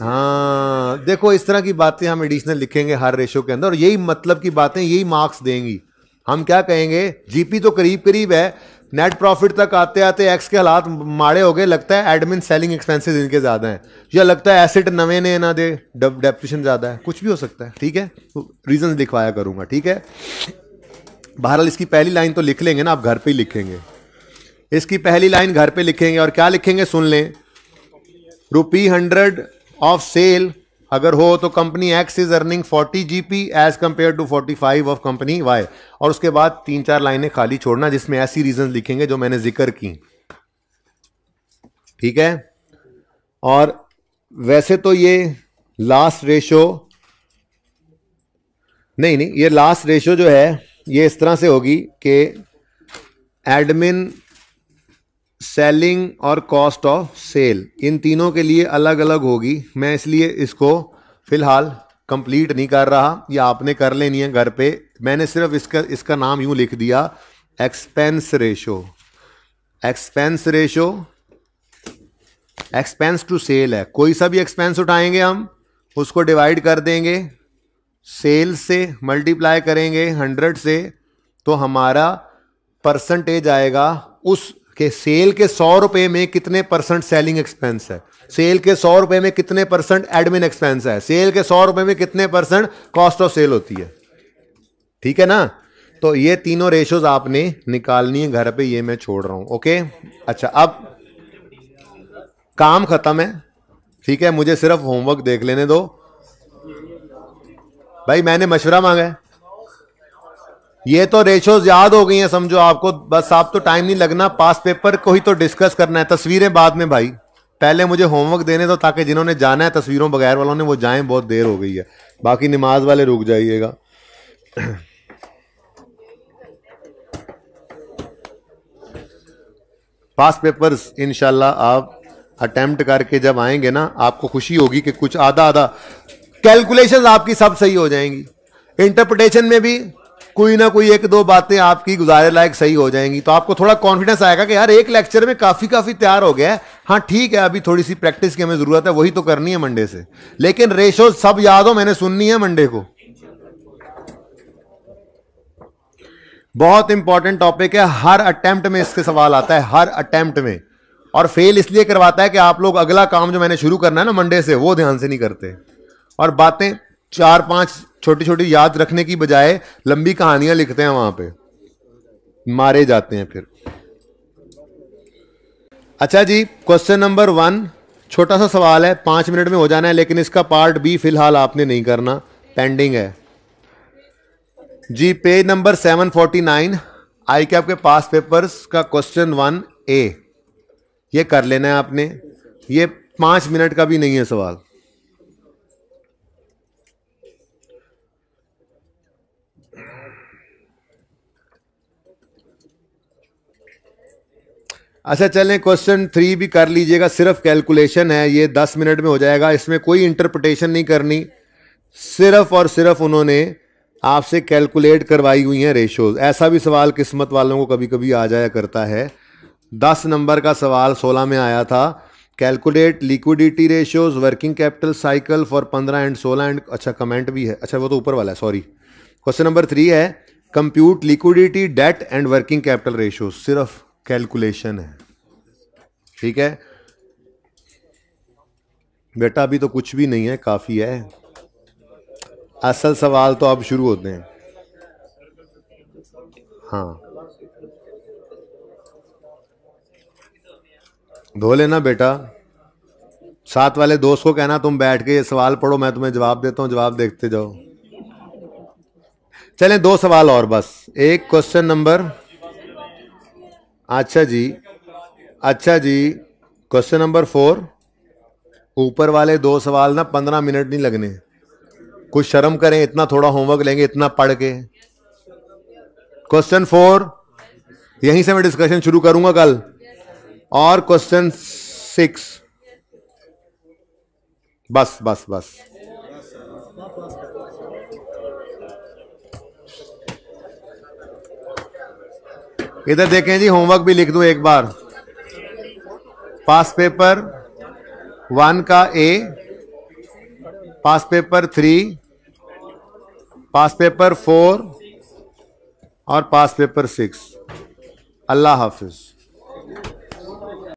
Speaker 1: हाँ देखो इस तरह की बातें हम एडिशनल लिखेंगे हर रेशो के अंदर और यही मतलब की बातें यही मार्क्स देंगी हम क्या कहेंगे जीपी तो करीब करीब है नेट प्रॉफिट तक आते आते एक्स के हालात माड़े हो गए लगता है एडमिन सेलिंग एक्सपेंसेस इनके ज़्यादा हैं या लगता है एसेट नवे ने ना दे डेप्रेशन ज़्यादा है कुछ भी हो सकता है ठीक है तो रीजन दिखवाया करूँगा ठीक है बहरहाल इसकी पहली लाइन तो लिख लेंगे ना आप घर पे ही लिखेंगे इसकी पहली लाइन घर पे लिखेंगे और क्या लिखेंगे सुन लें रुपी हंड्रेड ऑफ सेल अगर हो तो company X is earning forty GP as compared to forty five of company Y और उसके बाद तीन चार लाइनें खाली छोड़ना जिसमें ऐसी रीजन लिखेंगे जो मैंने जिक्र की ठीक है और वैसे तो ये लास्ट रेशो नहीं नहीं ये लास्ट रेशो जो है ये इस तरह से होगी कि एडमिन सेलिंग और कॉस्ट ऑफ सेल इन तीनों के लिए अलग अलग होगी मैं इसलिए इसको फिलहाल कंप्लीट नहीं कर रहा या आपने कर लेनी है घर पे मैंने सिर्फ इसका इसका नाम यूं लिख दिया expense ratio expense ratio expense to sale है कोई सा भी एक्सपेंस उठाएंगे हम उसको डिवाइड कर देंगे सेल से मल्टीप्लाई करेंगे हंड्रेड से तो हमारा परसेंटेज आएगा उस कि सेल के सौ रुपए में कितने परसेंट सेलिंग एक्सपेंस है सेल के सौ रुपए में कितने परसेंट एडमिन एक्सपेंस है सेल के सौ रुपए में कितने परसेंट कॉस्ट ऑफ सेल होती है ठीक है ना तो ये तीनों रेशोज आपने निकालनी है घर पे ये मैं छोड़ रहा हूं ओके अच्छा अब काम खत्म है ठीक है मुझे सिर्फ होमवर्क देख लेने दो भाई मैंने मशवरा मांगा है ये तो रेशोज याद हो गई हैं समझो आपको बस आप तो टाइम नहीं लगना पास पेपर को ही तो डिस्कस करना है तस्वीरें बाद में भाई पहले मुझे होमवर्क देने दो ताकि जिन्होंने जाना है तस्वीरों बगैर वालों ने वो जाएं बहुत देर हो गई है बाकी नमाज वाले रुक जाइएगा पास पेपर्स इनशाला आप अटेम्प्ट करके जब आएंगे ना आपको खुशी होगी कि कुछ आधा आधा कैलकुलेशंस आपकी सब सही हो जाएंगी इंटरप्रिटेशन में भी कोई ना कोई एक दो बातें आपकी गुजारे लायक सही हो जाएंगी तो आपको थोड़ा कॉन्फिडेंस आएगा कि यार एक लेक्चर में काफ़ी काफ़ी तैयार हो गया है हाँ ठीक है अभी थोड़ी सी प्रैक्टिस की हमें ज़रूरत है वही तो करनी है मंडे से लेकिन रेशो सब याद हो मैंने सुननी है मंडे को बहुत इंपॉर्टेंट टॉपिक है हर अटेम्प्ट में इसके सवाल आता है हर अटेम्प्ट में और फेल इसलिए करवाता है कि आप लोग अगला काम जो मैंने शुरू करना है ना मंडे से वो ध्यान से नहीं करते और बातें चार पांच छोटी छोटी याद रखने की बजाय लंबी कहानियां लिखते हैं वहां पे मारे जाते हैं फिर अच्छा जी क्वेश्चन नंबर वन छोटा सा सवाल है पांच मिनट में हो जाना है लेकिन इसका पार्ट बी फिलहाल आपने नहीं करना पेंडिंग है जी page number seven forty nine आई कैप के पास पेपर्स का क्वेश्चन वन ए ये कर लेना है आपने ये पांच मिनट का भी नहीं है सवाल अच्छा चलें क्वेश्चन थ्री भी कर लीजिएगा सिर्फ कैलकुलेशन है ये दस मिनट में हो जाएगा इसमें कोई इंटरप्रटेशन नहीं करनी सिर्फ और सिर्फ उन्होंने आपसे कैलकुलेट करवाई हुई हैं रेशोज ऐसा भी सवाल किस्मत वालों को कभी कभी आ जाया करता है दस नंबर का सवाल सोलह में आया था calculate liquidity ratios working capital cycle for पंद्रह एंड सोलह एंड अच्छा कमेंट भी है अच्छा वो तो ऊपर वाला है सॉरी क्वेश्चन नंबर थ्री है compute liquidity debt and working capital ratios सिर्फ कैलकुलेशन है ठीक है बेटा अभी तो कुछ भी नहीं है काफ़ी है असल सवाल तो अब शुरू होते हैं हाँ धो लेना बेटा साथ वाले दोस्त को कहना तुम बैठ के ये सवाल पढ़ो मैं तुम्हें जवाब देता हूँ जवाब देखते जाओ चलें दो सवाल और बस एक क्वेश्चन नंबर अच्छा जी अच्छा जी क्वेश्चन नंबर फोर ऊपर वाले दो सवाल ना पंद्रह मिनट नहीं लगने कुछ शर्म करें इतना थोड़ा होमवर्क लेंगे इतना पढ़ के क्वेश्चन फोर यहीं से मैं डिस्कशन शुरू करूंगा कल और क्वेश्चन सिक्स बस बस बस इधर देखें जी होमवर्क भी लिख दूं एक बार पास पेपर वन का A past paper three past paper four और पास पेपर सिक्स अल्लाह हाफिज़